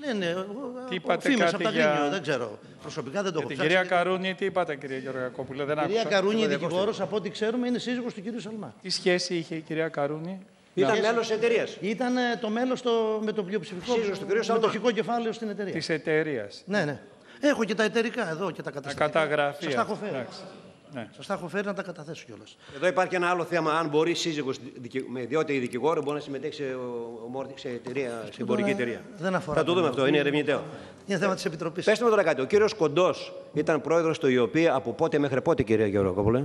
Λένε, Τι είπατε φήμες κάτι από τα για- Γλίνιο, δεν ξέρω. Προσωπικά δεν το έχω Την ψάξει. κυρία Καρούνη, τι είπατε κύριε Γεωργακόπουλε, δεν Η κυρία άκουσα. Καρούνη, Τίποτα, δικηγόρος, από ό,τι ξέρουμε, είναι σύζυγος του κυρίου Σαλμά. Τι σχέση είχε η κυρία Καρούνη; Ήταν μέλος τη εταιρείας. Ήταν ε, το μέλος το, με το πλειοψηφικό Σύζυγος του κυρίου Σαλμά. μετοχικό κεφάλαιο στην εταιρεία. Της εταιρείας. Ναι, ναι. Έχω και τα εταιρικά εδώ και τα Τα καταστατικά. καταγραφεία. Σας τα έχω φέρει. Εντάξει. Ναι. Σας τα έχω φέρει να τα καταθέσω κιόλας. Εδώ υπάρχει και ένα άλλο θέμα. Αν μπορείς σύζυγος με ιδιότητα ή δικηγόρο, μπορεί να συμμετέχει σε, ομόρ- σε, εταιρεία, σε εμπορική τώρα εταιρεία. δεν αφορά Θα το τον δούμε αυτό, είναι ερευνητέο. Είναι θέμα της Επιτροπής. Πετε μου τώρα κάτι. Ο κύριος Κοντός ήταν πρόεδρος του ΙΟΠΗ από πότε μέχρι πότε, κυρία Γεωργόπουλε.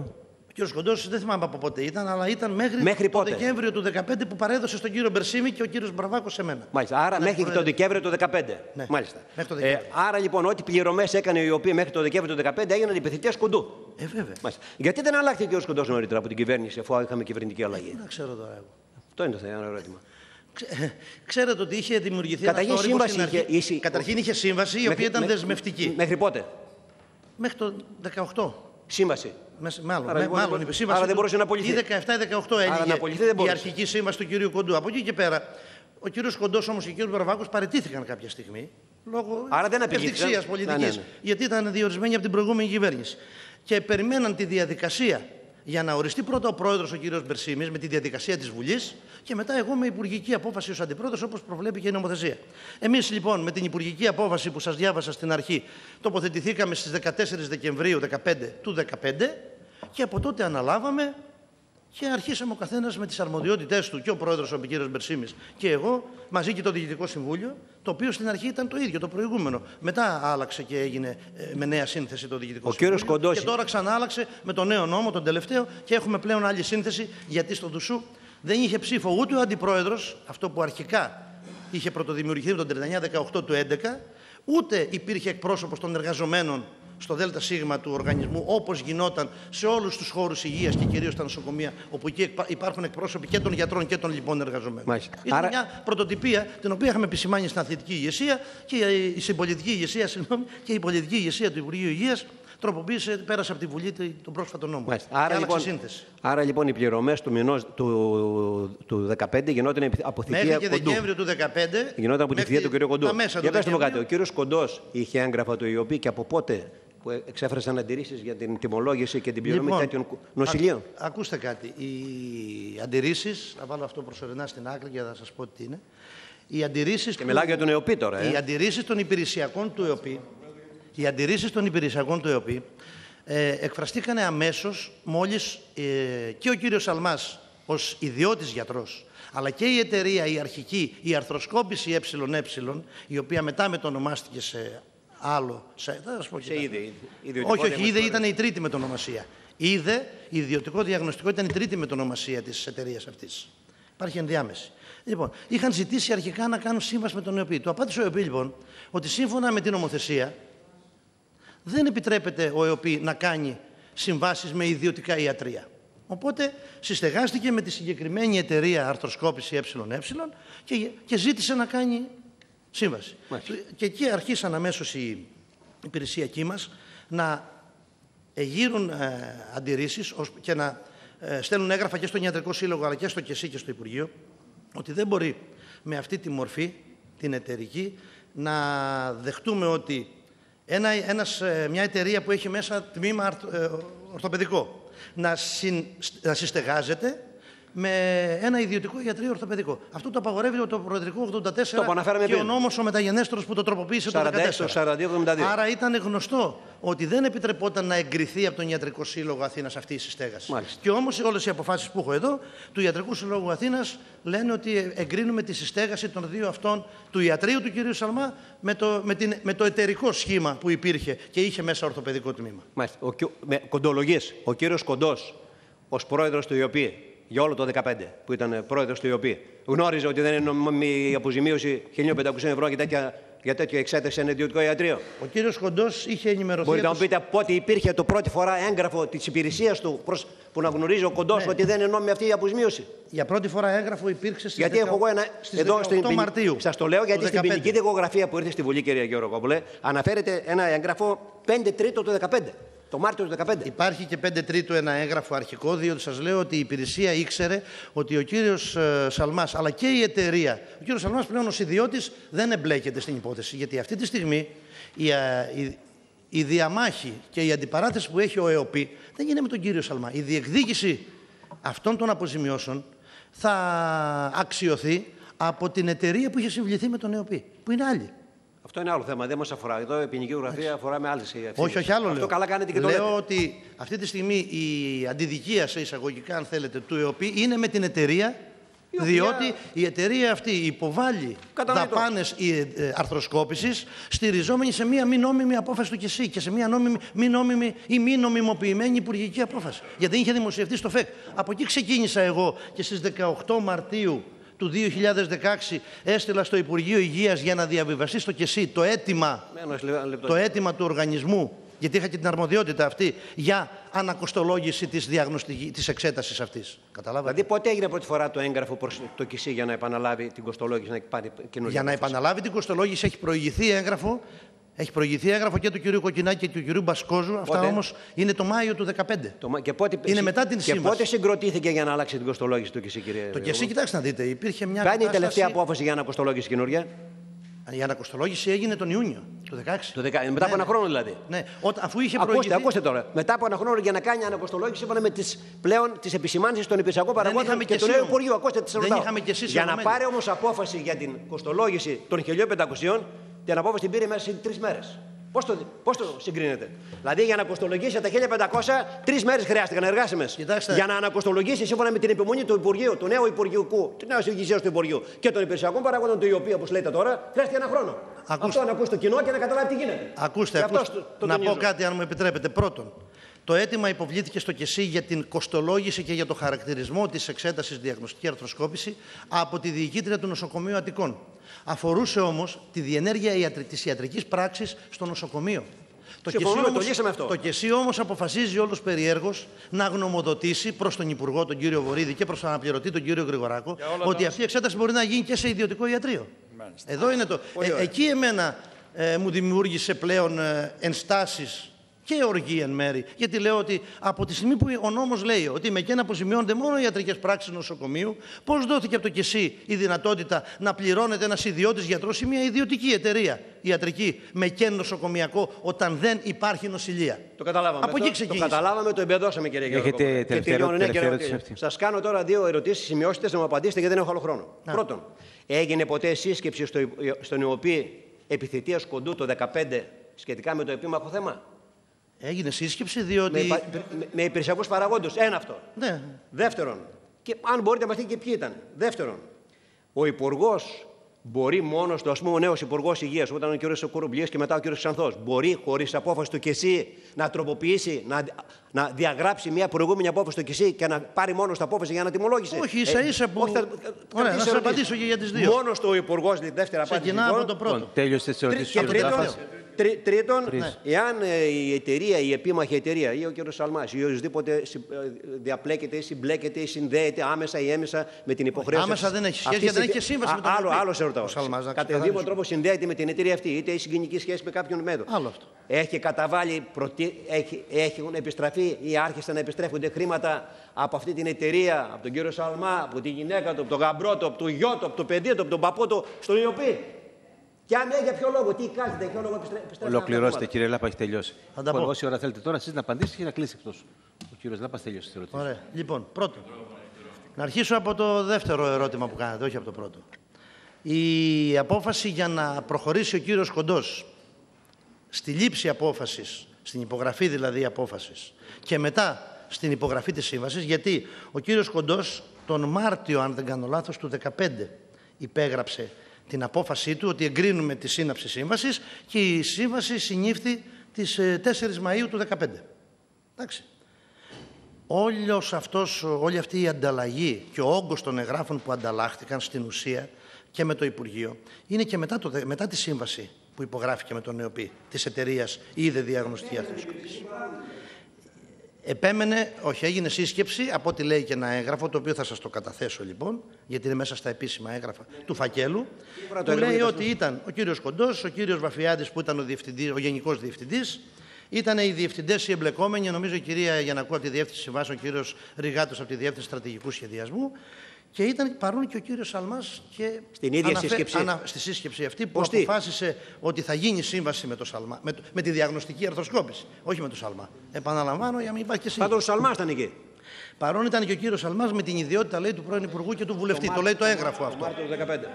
Ο κύριο Κοντός δεν θυμάμαι από πότε ήταν, αλλά ήταν μέχρι, Μέχρι το πότε; Δεκέμβριο του 2015 που παρέδωσε στον κύριο Μπερσίμη και ο κύριος Μπραβάκο σε μένα. Μάλιστα. Άρα Ήταν μέχρι πρόεδρο. το Δεκέμβριο του 2015. Ναι, Μάλιστα. μέχρι το ε, Δεκέμβριο. άρα λοιπόν, ό,τι πληρωμές έκανε η ΙΟΠΗ μέχρι το Δεκέμβριο του 2015 έγιναν επιθετέ κοντού. Ε, βέβαια. Μάλιστα. Γιατί δεν αλλάχθηκε ο κύριος Κοντός νωρίτερα από την κυβέρνηση, αφού είχαμε κυβερνητική αλλαγή; Να ξέρω τώρα εγώ. Αυτό είναι το θέμα, ένα ερώτημα. Ξέ- Ξέρετε ότι είχε δημιουργηθεί Καταρχήν ένα θόρυβο σύμβαση στην αρχή. είχε- είχε- Καταρχήν είχε σύμβαση η οποία ήταν Μέχρι- δεσμευτική. Μέχρι πότε; Μέχρι το 18. Σύμβαση. Μες- Μάλλον, Άρα με- λοιπόν μάλλον δεν η σύμβαση άρα δεν του- μπορούσε να απολυθεί. Ή 17-18 Άρα έλεγε να απολυθεί δεν η μπορούσε. αρχική σύμβαση του κυρίου Κοντού. Από εκεί και πέρα, ο κύριος Κοντός όμως και ο κύριος Μπραβάκος παρετήθηκαν κάποια στιγμή. Λόγω Άρα δεν απηγήθηκαν. ευδειξίας πολιτικής. Ναι, ναι, ναι. Γιατί ήταν διορισμένοι από την προηγούμενη κυβέρνηση. Και περιμέναν τη διαδικασία για να οριστεί πρώτα ο πρόεδρος ο κύριος Μπερσίμης με τη διαδικασία της Βουλής και μετά εγώ με υπουργική απόφαση ως αντιπρόεδρος όπως προβλέπει και η νομοθεσία. Εμείς λοιπόν με την υπουργική απόφαση που σας διάβασα στην αρχή τοποθετηθήκαμε στις 14 Δεκεμβρίου 15 του 2015 και από τότε αναλάβαμε και αρχίσαμε ο καθένας με τις αρμοδιότητές του, και ο πρόεδρος ο κ. Μπερσίμης και εγώ, μαζί και το Διοικητικό Συμβούλιο, το οποίο στην αρχή ήταν το ίδιο, το προηγούμενο. Μετά άλλαξε και έγινε ε, με νέα σύνθεση το Διοικητικό Ο κύριος Συμβούλιο. Κοντός- Και τώρα ξανά άλλαξε με το νέο νόμο, τον τελευταίο, και έχουμε πλέον άλλη σύνθεση, γιατί στο Δουσού δεν είχε ψήφο ούτε ο αντιπρόεδρος, αυτό που αρχικά είχε πρωτοδημιουργηθεί τον 39-18 του 11, ούτε υπήρχε εκπρόσωπος των εργαζομένων στο ΔΣ του οργανισμού, όπως γινόταν σε όλους τους χώρους υγείας και κυρίως στα νοσοκομεία, όπου εκεί εκπα- υπάρχουν εκπρόσωποι και των γιατρών και των λοιπόν εργαζομένων. Μάλιστα. Ήταν Άρα- μια πρωτοτυπία την οποία είχαμε επισημάνει στην αθλητική ηγεσία και η συμπολιτική ηγεσία, συγγνώμη, και η πολιτική ηγεσία του Υπουργείου Υγείας τροποποίησε, πέρασε από τη Βουλή τον πρόσφατο νόμο. Μάλιστα. Και Άρα, άλλαξε λοιπόν, σύνθεση. άρα λοιπόν οι πληρωμές του, μηνός- του, του 2015 γινόταν από Μέχρι θητεία και κοντού. Δεκέμβριο του 2015. Γινόταν από τη θητεία του κ. Κοντού. Τα μέσα Για του πετε μου κάτι, ο Δεκεμβρίου. κύριος Κοντός είχε έγγραφα του ΙΟΠΗ και από πότε που εξέφρασαν αντιρρήσεις για την τιμολόγηση και την πληρωμή τέτοιων νοσηλείων. Λοιπόν, α- ακούστε κάτι. Οι αντιρρήσεις, θα βάλω αυτό προσωρινά στην άκρη για να σας πω τι είναι. Οι αντιρρήσεις. Και μιλάω για τον ΕΟΠΗ τώρα. Ε. Οι αντιρρήσεις των υπηρεσιακών του ΕΟΠΗ, οι αντιρρήσεις των υπηρεσιακών του ΕΟΠΗ ε, εκφραστήκανε αμέσως μόλις ε, και ο κύριος Σαλμάς ως ιδιώτης γιατρός αλλά και η εταιρεία, η αρχική, η αρθροσκόπηση ΕΕ, η οποία μετά μετονομάστηκε σε άλλο, σε, θα σας πω και Σε κάτι. είδε, είδε. Ιδιωτικό Όχι, όχι, είδε διαγνωστικό. ήταν η τρίτη μετονομασία. Είδε, η ιδιωτικό διαγνωστικό ήταν η τρίτη μετονομασία της εταιρείας αυτής. Υπάρχει ενδιάμεση. Λοιπόν, είχαν ζητήσει αρχικά να κάνουν σύμβαση με τον ΕΟΠΗ. Του απάντησε ο ΕΟΠΗ λοιπόν ότι σύμφωνα με την νομοθεσία δεν επιτρέπεται ο ΕΟΠΗ να κάνει συμβάσεις με ιδιωτικά ιατρία. Οπότε συστεγάστηκε με τη συγκεκριμένη εταιρεία αρθροσκόπηση ΕΕ και, και ζήτησε να κάνει σύμβαση. Μάλιστα. Και εκεί αρχίσαν αμέσως οι υπηρεσιακοί μας να εγείρουν ε, αντιρρήσεις ως- και να ε, στέλνουν έγγραφα και στον Ιατρικό Σύλλογο αλλά και στο ΚΕΣΥ και στο Υπουργείο ότι δεν μπορεί με αυτή τη μορφή, την εταιρική, να δεχτούμε ότι ένα, ένας, ε, μια εταιρεία που έχει μέσα τμήμα αρθ- ε, ορθοπαιδικό να, συν, να συστεγάζεται με ένα ιδιωτικό ιατρείο ορθοπαιδικό. Αυτό το απαγορεύει το Προεδρικό 84 Το που αναφέραμε και ο πριν. νόμος ο μεταγενέστερος που το τροποποίησε 46, το 14. το 42-72. Άρα ήταν γνωστό ότι δεν επιτρεπόταν να εγκριθεί από τον Ιατρικό Σύλλογο Αθήνας αυτή η συστέγαση. Μάλιστα. Και όμως όλες οι αποφάσεις που έχω εδώ του Ιατρικού Συλλόγου Αθήνας λένε ότι εγκρίνουμε τη συστέγαση των δύο αυτών του ιατρείου του κ. Σαλμά με το, με, την, με το εταιρικό σχήμα που υπήρχε και είχε μέσα ορθοπαιδικό τμήμα. Μάλιστα. Ο, κυ- με κοντολογής, ο κύριος Κοντός, ως πρόεδρος του ΙΟΠΗ, για όλο το 2015, που ήταν πρόεδρος του ΙΟΠΗ, γνώριζε ότι δεν είναι νομιμή η αποζημίωση 1.500 ευρώ για τέτοια, για τέτοια εξέταση σε ένα ιδιωτικό ιατρείο. Ο κ. Κοντός είχε ενημερωθεί. Μπορείτε να από μου τους- πείτε πότε υπήρχε το πρώτη φορά έγγραφο της υπηρεσίας του προς, που να γνωρίζει ο Κοντός ότι δεν είναι νόμιμη αυτή η αποζημίωση; Για πρώτη φορά έγγραφο υπήρξε στις Γιατί 18 έχω εγώ ένα. στις Εδώ 18 στην ποινική- Μαρτίου. Σας το λέω του γιατί στην 15. ποινική δικογραφία που ήρθε στη Βουλή, κυρία Γεωργόπουλε, αναφέρεται ένα έγγραφο 5 τρίτο του 2015. Το Μάρτιο του 2015. Υπάρχει και 5 τρίτου ένα έγγραφο αρχικό, διότι σας λέω ότι η υπηρεσία ήξερε ότι ο κύριος ε, Σαλμάς, αλλά και η εταιρεία, ο κύριος Σαλμάς πλέον ως ιδιώτης δεν εμπλέκεται στην υπόθεση, γιατί αυτή τη στιγμή η, ε, η, η διαμάχη και η αντιπαράθεση που έχει ο ΕΟΠΗ δεν γίνεται με τον κύριο Σαλμά. Η διεκδίκηση αυτών των αποζημιώσεων θα αξιωθεί από την εταιρεία που είχε συμβληθεί με τον ΕΟΠΗ, που είναι άλλη. Αυτό είναι άλλο θέμα, δεν μας αφορά. Εδώ η ποινική γραφεία αφορά με άλλες ευθύνες. Όχι, όχι άλλο Αυτό λέω. καλά κάνετε και το λέω λέτε. ότι αυτή τη στιγμή η αντιδικία σε εισαγωγικά, αν θέλετε, του ΕΟΠΗ είναι με την εταιρεία. Η οποία- Διότι η εταιρεία αυτή υποβάλλει Κατανοητό. δαπάνες ε, αρθροσκόπησης στηριζόμενη σε μία μη νόμιμη απόφαση του ΚΕΣΥ και σε μία νόμιμη, μη νόμιμη ή μη νομιμοποιημένη υπουργική απόφαση. Γιατί δεν είχε δημοσιευτεί στο ΦΕΚ. Από εκεί ξεκίνησα εγώ και στις 18 Μαρτίου του 2016 έστειλα στο Υπουργείο Υγείας για να διαβιβαστεί στο ΚΕΣΥ το αίτημα Ένα λε- λεπτό. το αίτημα του οργανισμού, γιατί είχα και την αρμοδιότητα αυτή, για ανακοστολόγηση της, διαγνωστική, της εξέτασης αυτής. Καταλάβατε; Δηλαδή, πότε έγινε πρώτη φορά το έγγραφο προς το ΚΙΣΥ για να επαναλάβει την κοστολόγηση, να πάρει καινούργια. για να απόφαση; επαναλάβει την κοστολόγηση έχει προηγηθεί έγγραφο, έχει προηγηθεί έγγραφο και του κυρίου Κοκκινάκη και του κυρίου Μπασκόζου. Αυτά Πότε; όμως είναι το Μάιο του 2015. Το μα- και πότε, Είναι μετά την και σύμβαση. πότε συγκροτήθηκε για να αλλάξει την κοστολόγηση του ΚΙΣΥ, κύριε. Το ΚΕΣΥ, κοιτάξτε να δείτε, υπήρχε μια Ποια είναι η κατάσταση- τελευταία απόφαση για ανακοστολόγηση καινούργια. Η ανακοστολόγηση έγινε τον Ιούνιο του 2016. Το δεκα... Μετά από ένα χρόνο δηλαδή. Ναι, όταν, αφού είχε Ακούστε, προηγηθεί... ακούστε τώρα. Μετά από ένα χρόνο για να κάνει ανακοστολόγηση σύμφωνα με τις πλέον τις επισημάνσεις των υπηρεσιακών παραγόντων είχαμε και και του εσύ νέου όμως. Υπουργείου. Ακούστε τις σας Δεν ρωτάω. είχαμε και εσείς Για να ενωμένοι. πάρει όμως απόφαση για την κοστολόγηση των 1500, την απόφαση την πήρε μέσα σε τρεις μέρες. Πώς το, πώς το συγκρίνετε. Δηλαδή για να κοστολογήσει τα 1500, τρεις μέρες χρειάστηκαν εργάσιμες. Κοιτάξτε. Για να ανακοστολογήσει σύμφωνα με την επιμονή του Υπουργείου, του νέου Υπουργείου, του νέου ηγεσία του Υπουργείου και των υπηρεσιακών παραγόντων του ΙΟΠΗ, όπως λέτε τώρα, χρειάστηκε ένα χρόνο. Ακούστε. Αυτό να ακούσει το κοινό και να καταλάβει τι γίνεται. Ακούστε, Γι' αυτό ακούστε. το- το να τονίζω. πω κάτι αν μου επιτρέπετε. Πρώτον, το αίτημα υποβλήθηκε στο ΚΕΣΥ για την κοστολόγηση και για το χαρακτηρισμό της εξέτασης διαγνωστική αρθροσκόπηση από τη διοικήτρια του νοσοκομείου Αττικών. Αφορούσε όμως τη διενέργεια ιατρι... της ιατρικής πράξης στο νοσοκομείο. Το Συμφωνούμε, το όμως, λύσαμε αυτό. το ΚΕΣΥ όμως αποφασίζει όλος περιέργως να γνωμοδοτήσει προς τον Υπουργό, τον κύριο Βορύδη και προς τον αναπληρωτή, τον κύριο Γρηγοράκο, όλα ότι τα- αυτή η εξέταση μπορεί να γίνει και σε ιδιωτικό ιατρείο. Εδώ είναι το. Πολύ Ε, ωραία. εκεί εμένα ε, μου δημιούργησε πλέον ε, ενστάσεις και οργή εν μέρη. Γιατί λέω ότι από τη στιγμή που ο νόμος λέει ότι με κένα αποζημιώνονται μόνο οι ιατρικές πράξεις νοσοκομείου, πώς δόθηκε από το ΚΕΣΥ η δυνατότητα να πληρώνεται ένας ιδιώτης γιατρός ή μια ιδιωτική εταιρεία ιατρική με κέν νοσοκομιακό όταν δεν υπάρχει νοσηλεία; Το καταλάβαμε. Από εκεί αυτό. Το ξεκίνησε. καταλάβαμε, το εμπεδώσαμε κύριε Γιώργο. Έχετε Και τελευταία τελειώνω, ναι, τελευταία κύριε- ερώτηση αυτή. Σας κάνω τώρα δύο ερωτήσεις, σημειώστε να μου απαντήσετε γιατί δεν έχω άλλο χρόνο. Πρώτον, έγινε ποτέ σύσκεψη στο, στον ΙΟΠΗ επιθετείας κοντού το 2015 σχετικά με το επίμαχο θέμα; Έγινε σύσκεψη Με, διότι. υπα- με, με υπηρεσιακούς παραγόντους. Ένα αυτό. Ναι. Δεύτερον, και αν μπορείτε να μας πείτε και ποιοι ήταν. Δεύτερον, ο Υπουργός μπορεί μόνος του, ας πούμε, ο νέος Υπουργός Υγείας, όταν ο κ. Κουρουμπλιέ και μετά ο κ. Ξανθός, μπορεί χωρίς απόφαση του ΚΕΣΥ να τροποποιήσει, να, να διαγράψει μια προηγούμενη απόφαση του ΚΕΣΥ και να πάρει μόνος την απόφαση για ανατιμολόγηση; Όχι, ίσα ίσα που- Ε, όχι, θα- Ωραία, κρατήσεις να σας ερωτήσεις. απαντήσω και για τις δύο. Μόνος στο Υπουργός, τη δεύτερη απάντηση. Ξεκινάω από λοιπόν. το πρώτο. Λοιπόν, τέλειωσε τις Τρί- ερωτήσεις Και του τρίτον, Λάφας. Τρί- τρίτον εάν ε, η εταιρεία, η επίμαχη εταιρεία ή ο κ. Σαλμάς ή οποιοδήποτε συ- ε, διαπλέκεται ή συμπλέκεται ή συνδέεται άμεσα ή έμεσα με την υποχρέωση. Άμεσα αυτής- δεν έχει σχέση, αυτής γιατί δεν της- έχει και σύμβαση Α, με τον Άλλο, ΕΠΗ. άλλος σε ρωτάω. Ο Σαλμάς, να Κατά οποιοδήποτε ξεκαθαρίσουμε. τρόπο συνδέεται με την εταιρεία αυτή, είτε έχει συγγενική σχέση με κάποιον μέτρο. Άλλο αυτό. Έχει καταβάλει, προτι... έχει, έχουν επιστραφεί ή άρχισαν να επιστρέφονται χρήματα από αυτή την εταιρεία, από τον κύριο Σαλμά, από τη γυναίκα του, από τον γαμπρό του, από το γιο του, από τον παιδί του, από τον παππού του, στον Ιωπή. Και αν ναι, για ποιο λόγο, τι κάνετε, για ποιο λόγο επιστρέ- επιστρέφουν Ολοκληρώστε, αυτά τα κύριε Λάπα, έχει τελειώσει. Θα τα Λοιπόν, πω. όση ώρα θέλετε τώρα, εσείς να απαντήσετε και να κλείσει αυτό. Ο κύριος Λάπας τελειώσει τις ερωτήσεις. Ωραία. Λοιπόν, πρώτον, να αρχίσω από το δεύτερο ερώτημα που κάνατε, όχι από το πρώτο. Η απόφαση για να προχωρήσει ο κύριος Κοντός στη λήψη απόφασης, στην υπογραφή δηλαδή απόφασης και μετά στην υπογραφή της σύμβασης, γιατί ο κύριος Κοντός τον Μάρτιο, αν δεν κάνω λάθος, του 2015 υπέγραψε την απόφασή του ότι εγκρίνουμε τη σύναψη σύμβασης και η σύμβαση συνήφθη τις ε, 4 Μαΐου του 2015. Εντάξει. Όλος αυτός, όλη αυτή η ανταλλαγή και ο όγκος των εγγράφων που ανταλλάχθηκαν στην ουσία και με το Υπουργείο είναι και μετά, το, δε- μετά τη σύμβαση που υπογράφηκε με τον ΕΟΠΗ της εταιρείας είδε διαγνωστική αρθροσκοπήση. Επέμενε, όχι, έγινε σύσκεψη, από ό,τι λέει και ένα έγγραφο, το οποίο θα σας το καταθέσω λοιπόν, γιατί είναι μέσα στα επίσημα έγγραφα του φακέλου, το που έγγραφο λέει για ότι ήταν ο κύριος Κοντός, ο κύριος Βαφιάδης που ήταν ο, διευθυντής, ο γενικός διευθυντής, ήταν οι διευθυντές οι εμπλεκόμενοι, νομίζω η κυρία Γιανακού από τη Διεύθυνση Συμβάσεων, ο κύριος Ριγάτος από τη Διεύθυνση Στρατηγικού Σχεδιασμού. Και ήταν παρόν και ο κύριος Σαλμάς και Στην ίδια σύσκεψη. στη σύσκεψη αυτή που Πώς τι; αποφάσισε ότι θα γίνει σύμβαση με, το Σαλμά, με, το- με τη διαγνωστική αρθροσκόπηση. Όχι με το Σαλμά. Επαναλαμβάνω για να μην υπάρχει και σύγκριση. Πάντως ο Σαλμάς ήταν εκεί. Παρόν ήταν και ο κύριος Σαλμάς με την ιδιότητα λέει, του πρώην Υπουργού και του βουλευτή. Το λέει το έγγραφο αυτό. Μάρτιο του 2015.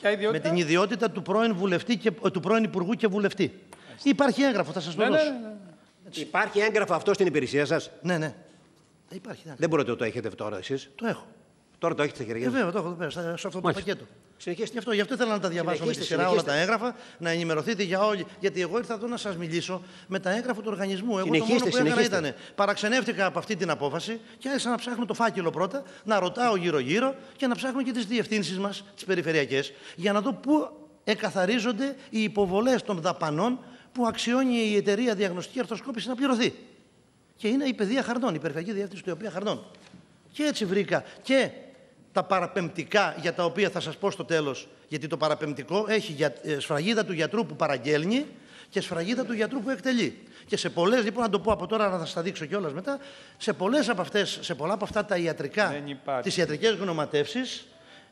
Ποια Με ιδιότητα; την ιδιότητα του πρώην, βουλευτή και, ε, του πρώην Υπουργού και Βουλευτή. Υπάρχει έγγραφο, θα σας το Ναι, ναι, δώσω. ναι, ναι. Υπάρχει έγγραφο αυτό στην υπηρεσία σας; Ναι, ναι. Ε, Υπάρχει. ναι. Δεν μπορείτε να το έχετε τώρα εσείς; Το έχω. Τώρα το έχετε στα Ε, χέρια σα. βέβαια, το έχω εδώ πέρα, στα- σε αυτό το Μάλιστα. πακέτο. Συνεχίστε. Γι' αυτό, γι' αυτό ήθελα να τα διαβάσω με τη Συνεχίστε, σειρά όλα συνεχίστε. τα έγγραφα, να ενημερωθείτε για όλοι. Γιατί εγώ ήρθα εδώ να σας μιλήσω με τα έγγραφα του οργανισμού. Εγώ το μόνο Συνεχίστε, που έκανα συνεχίστε. ήταν παραξενεύτηκα από αυτή την απόφαση και άρχισα να ψάχνω το φάκελο πρώτα, να ρωτάω γύρω-γύρω και να ψάχνω και τις διευθύνσεις μας, τις περιφερειακές, για να δω πού εκαθαρίζονται οι υποβολές των δαπανών που αξιώνει η εταιρεία διαγνωστική αρθροσκόπηση να πληρωθεί. Και είναι η παιδεία χαρδών, η περιφερειακή διεύθυνση του οποία χαρδών. Και έτσι βρήκα και τα παραπεμπτικά για τα οποία θα σας πω στο τέλος, γιατί το παραπεμπτικό έχει για, ε, σφραγίδα του γιατρού που παραγγέλνει και σφραγίδα του γιατρού που εκτελεί. Και σε πολλές, λοιπόν να το πω από τώρα, να θα σας τα δείξω κιόλας μετά, σε, πολλές από αυτές, σε πολλά από αυτά τα ιατρικά, Δεν υπάρχει. τις ιατρικές γνωματεύσεις,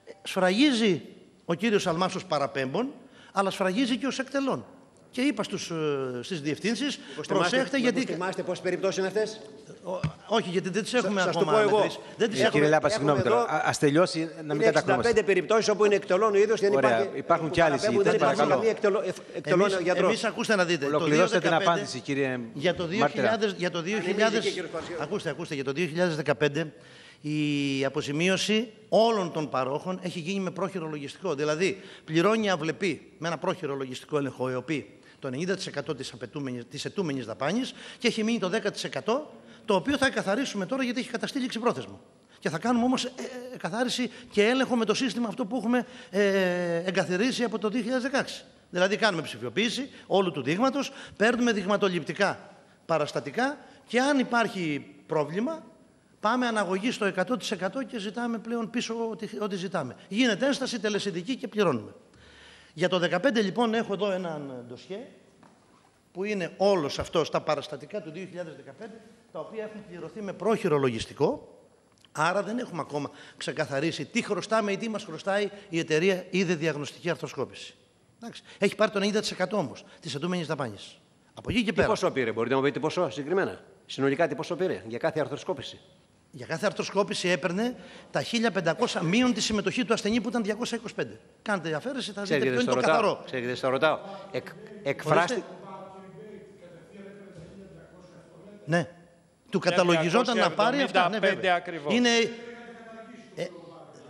ε, σφραγίζει ο κύριος Αλμάσος παραπέμπων, αλλά σφραγίζει και ως εκτελών. Και είπα στους, ε, στις διευθύνσεις, προσέχτε γιατί... Θυμάστε πόσες περιπτώσεις είναι αυτές; Ω, Όχι, γιατί δεν τις έχουμε σας το ακόμα πω εγώ. μετρήσει. Δεν τις Ε, έχουμε. Κύριε Λάπα, έχουμε συγγνώμη τώρα. εδώ- Α ας τελειώσει να μην Είναι κατακρόμαστε. 65 περιπτώσεις όπου είναι εκτελών ο ίδιο. Δεν Ωραία. υπάρχει. Υπάρχουν που και άλλοι παραπέμπουν, συζητητές, Δεν υπάρχει παρακαλώ. καμία εκτελώ- ευ- εκτελών Εμείς, γιατρό. εμείς ακούστε να δείτε. το Ολοκληρώστε την 2015 απάντηση, κύριε Για το 2000, Μάρτυρα. για το 2000 Ανεμίζει και, κύριε Σπασιώτη. ακούστε, ακούστε, για το 2015 η αποζημίωση όλων των παρόχων έχει γίνει με πρόχειρο λογιστικό. Δηλαδή, πληρώνει αυλεπή με ένα πρόχειρο λογιστικό έλεγχο ΕΟΠΗ το 90% της, απαιτούμενης, της ετούμενης δαπάνης και έχει μείνει το 10% το οποίο θα εκαθαρίσουμε τώρα γιατί έχει καταστήλει ξυπρόθεσμο. Και θα κάνουμε όμως ε, ε, εκαθάριση και έλεγχο με το σύστημα αυτό που έχουμε ε, εγκαθαρίσει από το 2016. Δηλαδή κάνουμε ψηφιοποίηση όλου του δείγματος, παίρνουμε δειγματοληπτικά παραστατικά και αν υπάρχει πρόβλημα πάμε αναγωγή στο 100% και ζητάμε πλέον πίσω ό,τι, ό,τι ζητάμε. Γίνεται ένσταση τελεσιδική και πληρώνουμε. Για το 2015 λοιπόν έχω εδώ έναν ντοσιέ που είναι όλος αυτός τα παραστατικά του 2015 τα οποία έχουν πληρωθεί με πρόχειρο λογιστικό άρα δεν έχουμε ακόμα ξεκαθαρίσει τι χρωστάμε ή τι μας χρωστάει η εταιρεία είδε διαγνωστική αρθροσκόπηση. Εντάξει. Έχει πάρει το 90% όμως της ετούμενης δαπάνης. Από εκεί και Τι πέρα. ποσό πήρε, μπορείτε να μου πείτε ποσό συγκεκριμένα; Συνολικά τι ποσό πήρε για κάθε αρθροσκόπηση. Για κάθε αρθροσκόπηση έπαιρνε τα 1500 μείον τη συμμετοχή του ασθενή που ήταν 225. Κάντε αφαίρεση, θα δείτε Ξέρετε ποιο γιατί είναι στο το ρωτάω. καθαρό. Ξέρετε γιατί στο ρωτάω. Εκ, εκφράστη... Ναι. Του καταλογιζόταν να πάρει αυτά. Ναι, 275 βέβαια. ακριβώς. Είναι.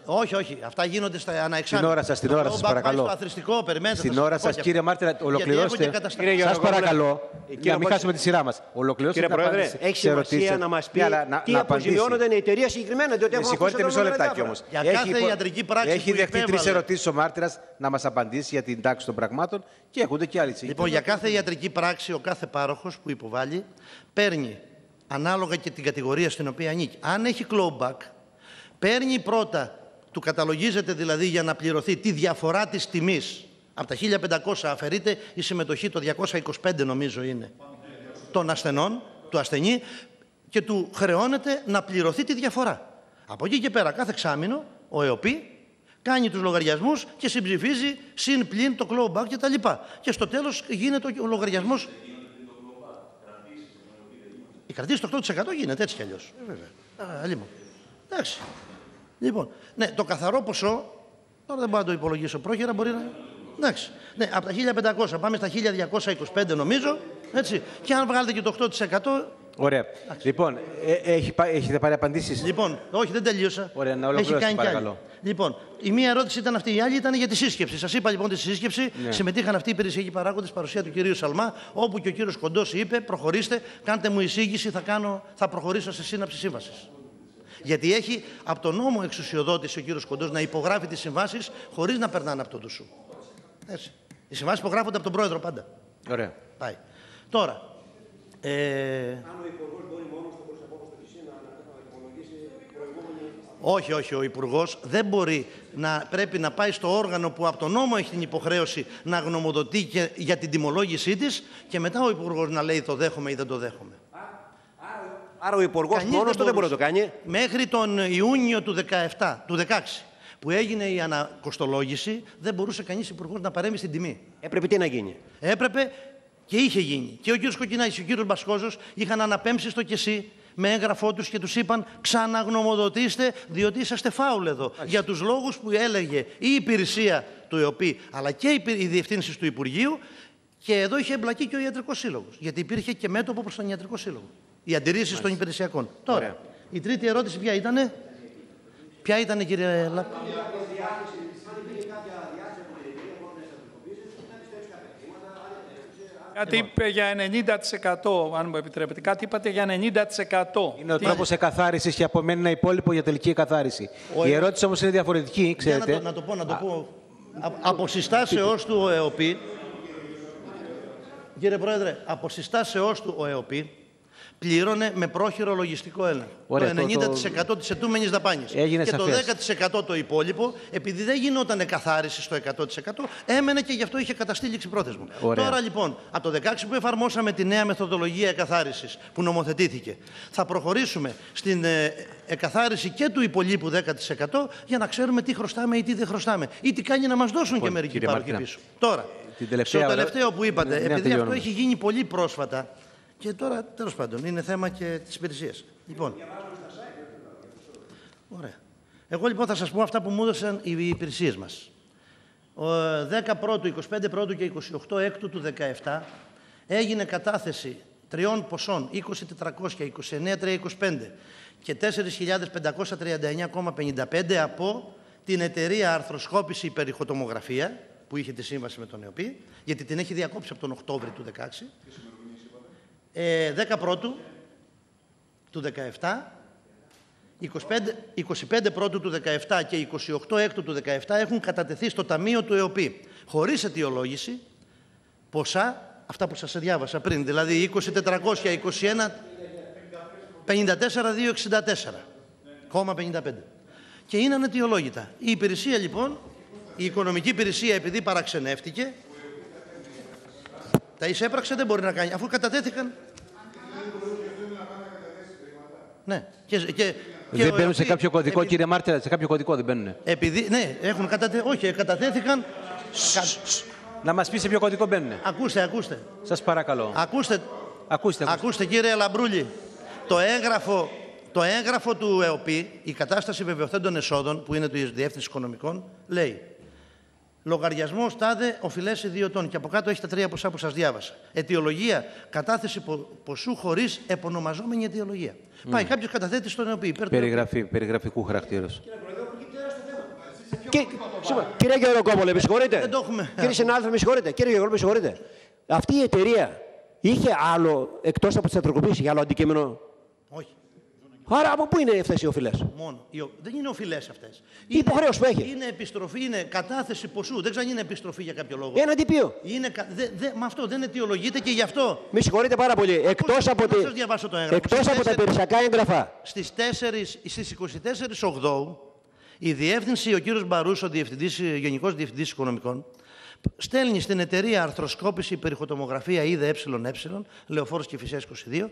Ε, όχι, όχι. Αυτά γίνονται στα αναεξάμεινα. Στην ώρα σας, στην Το ώρα σας, clawback πάει παρακαλώ. Στο αθρηστικό, περιμένετε. Στην θα σας ώρα το πω σας, και κύριε αυτό. Μάρτυρα, Γιατί έχω ολοκληρώστε. και καταστατικά. Κύριε Σας Γεωργακόπουλε, παρακαλώ, κύριε να μην Κώστη- χάσουμε τη σειρά μας. Ολοκληρώστε Κύριε την Πρόεδρε, απάντηση έχει σε ερωτήσεις. σημασία να μας πει Ναι, αλλά να- τι να απαντήσει. αποζημιώνονται η εταιρεία συγκεκριμένα. Διότι Με έχουμε συγχωρείτε ακούσει μισό εδώ λεπτάκι διάφορα. όμως. Για κάθε ιατρική πράξη έχει που δεχτεί τρεις υπέβαλε. ερωτήσεις ο μάρτυρας να μας απαντήσει για την τάξη των πραγμάτων και έχονται και άλλοι συζητητές. Λοιπόν, για κάθε ιατρική πράξη, ο κάθε πάροχος που υποβάλλει παίρνει ανάλογα και την κατηγορία στην οποία ανήκει. Αν έχει clawback, παίρνει πρώτα, του καταλογίζεται δηλαδή για να πληρωθεί τη διαφορά της τιμής. Από τα 1500 αφαιρείται η συμμετοχή, το 225 νομίζω είναι, των ασθενών, του ασθενή και του χρεώνεται να πληρωθεί τη διαφορά. Από εκεί και πέρα, κάθε εξάμηνο, ο ΕΟΠΗ κάνει τους λογαριασμούς και συμψηφίζει συν πλην το clawback και τα λοιπά. Και στο τέλος γίνεται ο λογαριασμός... Η κρατήση το 8% γίνεται έτσι κι αλλιώς. Ε, βέβαια. Α, λοιπόν. Εντάξει. Λοιπόν, ναι, το καθαρό ποσό, τώρα δεν μπορώ να το υπολογίσω πρόχειρα, μπορεί να... Εντάξει. Ναι, από τα 1500 πάμε στα 1225 νομίζω, έτσι. Και αν βγάλετε και το 8%, Ωραία. Λοιπόν, ε, έχει, πά- έχετε πάρει απαντήσεις; Λοιπόν, όχι, δεν τελείωσα. Ωραία, να Έχει ολοκληρώσετε, κάνει κι άλλη. παρακαλώ. Λοιπόν, η μία ερώτηση ήταν αυτή, η άλλη ήταν για τη σύσκεψη. Σας είπα λοιπόν τη σύσκεψη. Ναι. Συμμετείχαν αυτοί οι υπηρεσιακοί παράγοντες παρουσία του κυρίου Σαλμά, όπου και ο κύριος Κοντός είπε: Προχωρήστε, κάντε μου εισήγηση, θα, κάνω, θα προχωρήσω σε σύναψη σύμβασης. Γιατί έχει από τον νόμο εξουσιοδότηση ο κύριος Κοντός να υπογράφει τις συμβάσεις χωρίς να περνάνε από τον του σου. Έτσι. Οι συμβάσεις υπογράφονται από τον πρόεδρο πάντα. Ωραία. Πάει. Τώρα. Ε... Όχι, όχι, ο Υπουργός δεν μπορεί να πρέπει να πάει στο όργανο που από τον νόμο έχει την υποχρέωση να γνωμοδοτεί και για την τιμολόγησή της και μετά ο Υπουργός να λέει το δέχομαι ή δεν το δέχομαι. Άρα ο υπουργός Κανείς μόνος του δεν μπορεί να μπορούσε. το κάνει. Μέχρι τον Ιούνιο του 17, του 16, που έγινε η ανακοστολόγηση, δεν μπορούσε κανείς υπουργός να παρέμβει στην τιμή. Έπρεπε τι να γίνει. Έπρεπε και είχε γίνει. Και ο κύριος Κοκκινάκης και ο κύριος Μπασκόζος είχαν αναπέμψει στο κεσί με έγγραφό τους και τους είπαν ξαναγνωμοδοτήστε, διότι είσαστε φάουλ εδώ. Για τους λόγους που έλεγε η υπηρεσία του ΕΟΠΗ, αλλά και η υπη- οι διευθύνσει του Υπουργείου. Και εδώ είχε εμπλακεί και ο Ιατρικός Σύλλογος. Γιατί υπήρχε και μέτωπο προς τον Ιατρικό Σύλλογο. Οι αντιρρήσεις των υπηρεσιακών. Τώρα, η τρίτη ερώτηση ποια ήτανε; Ποια ήτανε, κύριε Λα... Κάτι είπε για 90%, αν μου επιτρέπετε. Κάτι είπατε για 90%. Είναι ο τρόπος εκαθάρισης και απομένει ένα υπόλοιπο για τελική εκαθάριση. Η ερώτηση όμως είναι διαφορετική, Για ξέρετε. να, το, να το πω, να το πω. Α- από συστάσεώς του ο ΕΟΠΗ, κύριε Πρόεδρε, από συστάσεώς του ο ΕΟΠΗ πλήρωνε με πρόχειρο λογιστικό έλεγχο. Ωραία, το το- 90% της ετούμενης δαπάνης. Έγινε και σαφές. το 10% το υπόλοιπο, επειδή δεν γινόταν εκαθάριση στο 100%, έμενε και γι' αυτό είχε καταστήληξη πρόθεσμο. Ωραία. Τώρα λοιπόν, από το 16 που εφαρμόσαμε τη νέα μεθοδολογία εκαθάρισης που νομοθετήθηκε, θα προχωρήσουμε στην ε, εκαθάριση και του υπολείπου 10% για να ξέρουμε τι χρωστάμε ή τι δεν χρωστάμε. Ή τι κάνει να μας δώσουν Λοιπόν, και μερικοί κύριε πάροχοι Μάρτινα, πίσω. Τώρα, την τελευταία στο ώρα- τελευταίο που είπατε, Ναι, ναι, επειδή αυτό τελειώνουμε. έχει γίνει πολύ πρόσφατα και τώρα τέλος πάντων είναι θέμα και της υπηρεσίας. Λοιπόν, Ωραία. Εγώ λοιπόν θα σας πω αυτά που μου έδωσαν οι υπηρεσίες μας. Ο, ε, 10 πρώτου, 25 πρώτου και 28 έκτου του 17 έγινε κατάθεση τριών ποσών 20.400 και 29.325 και 4.539,55 από την εταιρεία Αρθροσκόπηση Υπερηχοτομογραφία που είχε τη σύμβαση με τον ΕΟΠΗ, γιατί την έχει διακόψει από τον Οκτώβρη του 16. Ε, 10 πρώτου του 17 25, 25 πρώτου του 17 και 28 έκτου του 17 έχουν κατατεθεί στο Ταμείο του ΕΟΠΗ χωρίς αιτιολόγηση ποσά, αυτά που σας διάβασα πριν, δηλαδή 20.421, 54.264,55. Και είναι αναιτιολόγητα. Η υπηρεσία λοιπόν, η οικονομική υπηρεσία επειδή παραξενεύτηκε, τα εισέπραξε δεν μπορεί να κάνει, αφού κατατέθηκαν. Ναι. Και, και, και Δεν ο μπαίνουν σε ΕΟΠΗ, κάποιο κωδικό, επει- κύριε Μάρτυρα, σε κάποιο κωδικό δεν μπαίνουν. Επειδή, ναι, έχουν κατατε... όχι, κατατέθηκαν. Κα... Να μας πεις σε ποιο κωδικό μπαίνουν. Ακούστε, ακούστε. Σας παρακαλώ. Ακούστε, Ακούστε, ακούστε. ακούστε κύριε Λαμπρούλη. Το έγγραφο, το έγγραφο του ΕΟΠΗ, η κατάσταση βεβαιωθέντων εσόδων, που είναι του Διεύθυνση Οικονομικών, λέει Λογαριασμός τάδε οφειλές ιδιωτών. Και από κάτω έχει τα τρία ποσά που σας διάβασα. Αιτιολογία, κατάθεση πο- ποσού χωρίς επωνομαζόμενη αιτιολογία. Πάει κάποιος καταθέτει στον ΕΟΠΗ. υπέρ του Περιγραφή, περιγραφικού χαρακτήρας. Και, συγγνώμη, κύριε Γεωργόπολε, με συγχωρείτε. Δεν το έχουμε. Κύριε συνάδελφε, με συγχωρείτε. Κύριε Γεωργόπολε, με συγχωρείτε. Αυτή η εταιρεία είχε άλλο, εκτός από τις ατροκοπήσει, είχε άλλο αντικείμενο; Όχι. Άρα από πού είναι αυτέ οι οφειλές; Μόνο. Οι ο- Δεν είναι οφειλές αυτές. Η υποχρέωση που έχει; Είναι επιστροφή, είναι κατάθεση ποσού. Δεν ξέρω αν είναι επιστροφή για κάποιο λόγο. Ένα τυπίο. Είναι, κα- δε, δε, με αυτό δεν αιτιολογείται και γι' αυτό Με συγχωρείτε πάρα πολύ. Εκτός Ακούστε, από, να τη... σας διαβάσω το έγγραφο; εκτός Στις από τα τέσσερις- υπηρεσιακά έγγραφα. στις, 4, στις 24 Ογδόου η διεύθυνση, ο κύριος Μπαρούς, ο διευθυντής, Γενικός Διευθυντής Οικονομικών, στέλνει στην εταιρεία Αρθροσκόπηση Υπερηχοτομογραφία ΙΔΕ Λεωφόρος και Φυσίας 22,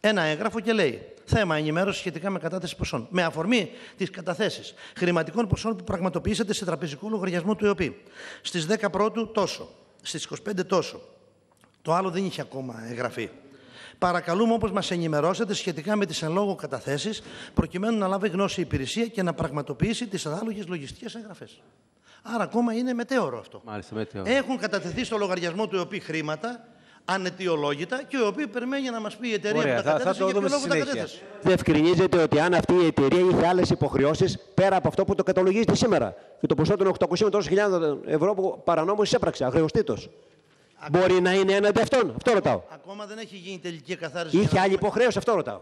ένα έγγραφο και λέει θέμα ενημέρωσης σχετικά με κατάθεση ποσών. Με αφορμή τις καταθέσεις χρηματικών ποσών που πραγματοποιήσατε σε τραπεζικό λογαριασμό του ΕΟΠΗ. Στις 10 πρώτου τόσο. Στις 25 τόσο. Το άλλο δεν είχε ακόμα εγγραφεί. Παρακαλούμε όπως μας ενημερώσετε σχετικά με τις εν λόγω καταθέσεις, προκειμένου να λάβει γνώση η υπηρεσία και να πραγματοποιήσει τις ανάλογες λογιστικές εγγραφές. Άρα ακόμα είναι μετέωρο αυτό. Μάλιστα, μετέωρο. Έχουν κατατεθεί στο λογαριασμό του ΕΟΠΗ χρήματα, ανετιολόγητα, και ο οποίο περιμένει να μας πει η εταιρεία Ωραία, που θα- τα θα κατέθεσε το για ποιο δούμε λόγο στη τα συνέχεια. κατέθεσε. Διευκρινίζεται ότι αν αυτή η εταιρεία είχε άλλες υποχρεώσεις πέρα από αυτό που το καταλογίζεται σήμερα και το ποσό των 800 τόσων χιλιάδων ευρώ που παρανόμως εισέπραξε, αχρεωστήτω. Μπορεί να είναι έναντι αυτών. Αυτό ρωτάω. Ακόμα δεν έχει γίνει τελική εκαθάριση. για Είχε να άλλη δούμε. υποχρέωση, αυτό ρωτάω.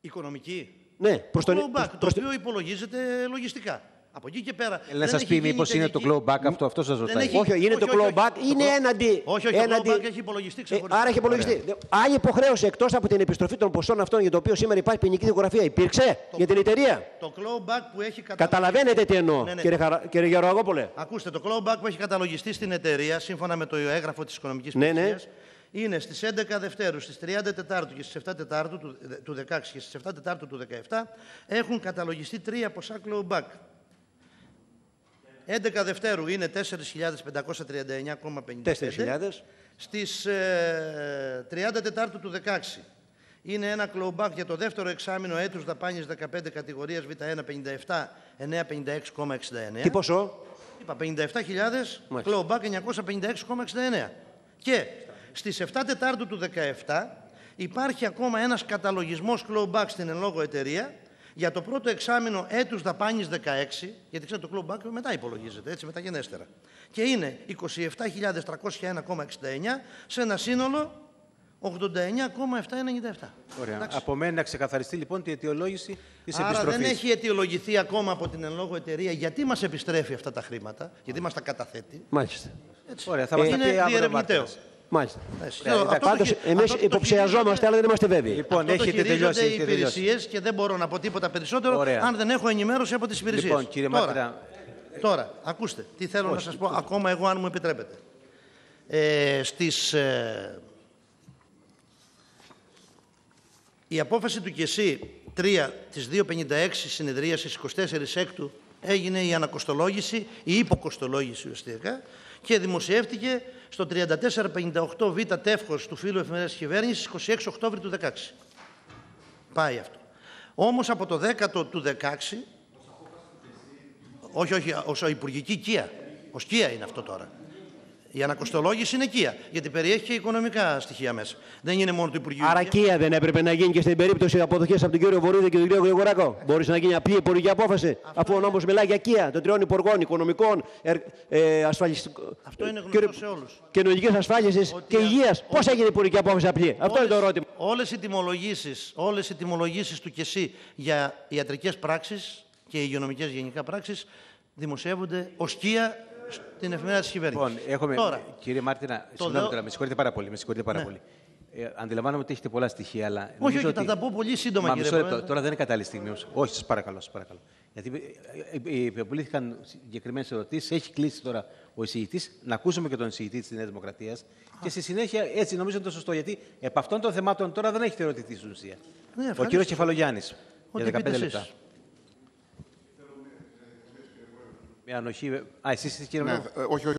Οικονομική. Ναι, προς τον. Clawback, προς- το προς- οποίο υπολογίζεται λογιστικά. Από εκεί και πέρα. Να δεν σας έχει πει, γίνει μήπως είναι το τελική- clawback αυτό, αυτό σας Δεν ρωτάει. έχει- Όχι, είναι το όχι, όχι, clawback, όχι. είναι Το claw- έναντι. Όχι, όχι, έναντι... το clawback έχει υπολογιστεί Ε, ξεχωριστά. άρα έχει υπολογιστεί. Άλλη υποχρέωση εκτός από την επιστροφή των ποσών αυτών για το οποίο σήμερα υπάρχει ποινική δικογραφία υπήρξε για την εταιρεία; Το clawback που έχει καταλογιστεί. Καταλαβαίνετε τι εννοώ, Ναι, ναι. κύριε, Χαρα... κύριε Γεωργόπολε. Ακούστε, το clawback που έχει καταλογιστεί στην εταιρεία, σύμφωνα με το έγγραφο της Οικονομικής Ναι, ναι. Υπηρεσίας, είναι στις 11 Δευτέρου, στις 30 Τετάρτου και στις 7 Τετάρτου του, του 16 και στις 7 Τετάρτου του 17 έχουν καταλογιστεί τρία ποσά clawback. 11 Δευτέρου είναι 4.539,55. 4.000. Στις ε, 30 Τετάρτου του 16 είναι ένα clawback για το δεύτερο εξάμεινο έτους δαπάνης 15 κατηγορίας Β1 57 956,69. Τι ποσό; Είπα 57.000, Μάλιστα. clawback 956,69. Και στις 7 Τετάρτου του 17 υπάρχει ακόμα ένας καταλογισμός clawback στην εν λόγω εταιρεία για το πρώτο εξάμεινο έτους δαπάνης 16, γιατί ξέρετε το clawback μετά υπολογίζεται, έτσι μεταγενέστερα. Και είναι 27.301,69 σε ένα σύνολο 89,797. Ωραία. Εντάξει. Απομένει να ξεκαθαριστεί λοιπόν τη αιτιολόγηση της Άρα επιστροφής. δεν έχει αιτιολογηθεί ακόμα από την εν λόγω εταιρεία γιατί μας επιστρέφει αυτά τα χρήματα, γιατί μας τα καταθέτει. Μάλιστα. Έτσι. Ωραία, θα μας τα είναι πει αύριο ο διερευνητέο. Μάρτυρας. Μάλιστα. Εντάξει. Ωραία, Αυτό το Πάντως, χει- εμείς αυτό το υποψιαζόμαστε, αλλά δεν είμαστε βέβαιοι. Λοιπόν, Αυτό το έχετε χειρίζονται τελειώσει. οι έχετε τελειώσει. υπηρεσίες και δεν μπορώ να πω τίποτα περισσότερο Ωραία. αν δεν έχω ενημέρωση από τις υπηρεσίες. Λοιπόν, κύριε τώρα, Μάρτυρα, τώρα, ακούστε, τι θέλω να σας πω, ακόμα εγώ, αν μου επιτρέπετε. Ε, στις, ε, η απόφαση του ΚΕΣΥ 3 της 256 συνεδρίασης 24 έκτου έγινε η ανακοστολόγηση, η υποκοστολόγηση ουσιαστικά και δημοσιεύτηκε στο 3458 Β τεύχος του φίλου εφημερίδας της κυβέρνησης 26 Οκτώβρη του 16. Πάει αυτό. Όμως από το 10ο του 16, όχι, όχι, ως υπουργική κία. Ως κία είναι αυτό τώρα. Η ανακοστολόγηση είναι κία, γιατί περιέχει και οικονομικά στοιχεία μέσα. Δεν είναι μόνο του Υπουργείου Άρα Υγείας. κία δεν έπρεπε να γίνει και στην περίπτωση αποδοχής από τον κύριο Βορύδη και τον κύριο Γρηγοράκο. Μπορούσε να γίνει απλή υπουργική απόφαση, αφού ο νόμος μιλάει για κία των τριών υπουργών οικονομικών, ερ, ε, ασφαλιστικών. Αυτό είναι γνωστό σε όλους. Κοινωνική ασφάλισης Ότι και α- υγείας. Πώς ότι- έγινε υπουργική απόφαση απλή; Αυτό είναι το ερώτημα. Όλες οι τιμολογήσεις, όλες οι τιμολογήσεις του ΚΕΣΥ για ιατρικές πράξεις και υγειονομικές γενικά πράξεις δημοσιεύονται ως κία στην εφημερίδα της κυβέρνησης. Λοιπόν, έχουμε, Τώρα, κύριε Μάρτυνα, το συγγνώμη δεω- τώρα, με συγχωρείτε πάρα πολύ. Με συγχωρείτε πάρα Ναι. πολύ. Ε, αντιλαμβάνομαι ότι έχετε πολλά στοιχεία, αλλά. όχι, νομίζω όχι, θα ότι- τα πω πολύ σύντομα, Μα, κύριε μισό λεπτό. Πρόεδρε. Τώρα δεν είναι κατάλληλη στιγμή. όμως. Όχι, σας παρακαλώ, σας παρακαλώ. Γιατί ε, ε, ε, υπευλήθηκαν συγκεκριμένες ερωτήσεις. Έχει κλείσει τώρα ο εισηγητής. Να ακούσουμε και τον εισηγητή της Νέας Δημοκρατίας. Και στη συνέχεια, έτσι νομίζω είναι το σωστό. Γιατί επ' αυτών των θεμάτων τώρα δεν έχετε ερωτηθεί στην ουσία. Ναι, ο ευχαριστώ. κύριο Κεφαλογιάννης. Ό,τι Για 15 πείτε λεπτά. Εσείς. Με ανοχή. Α, εσείς κύριε Ναι, Μάρτυνα. ε, όχι, όχι.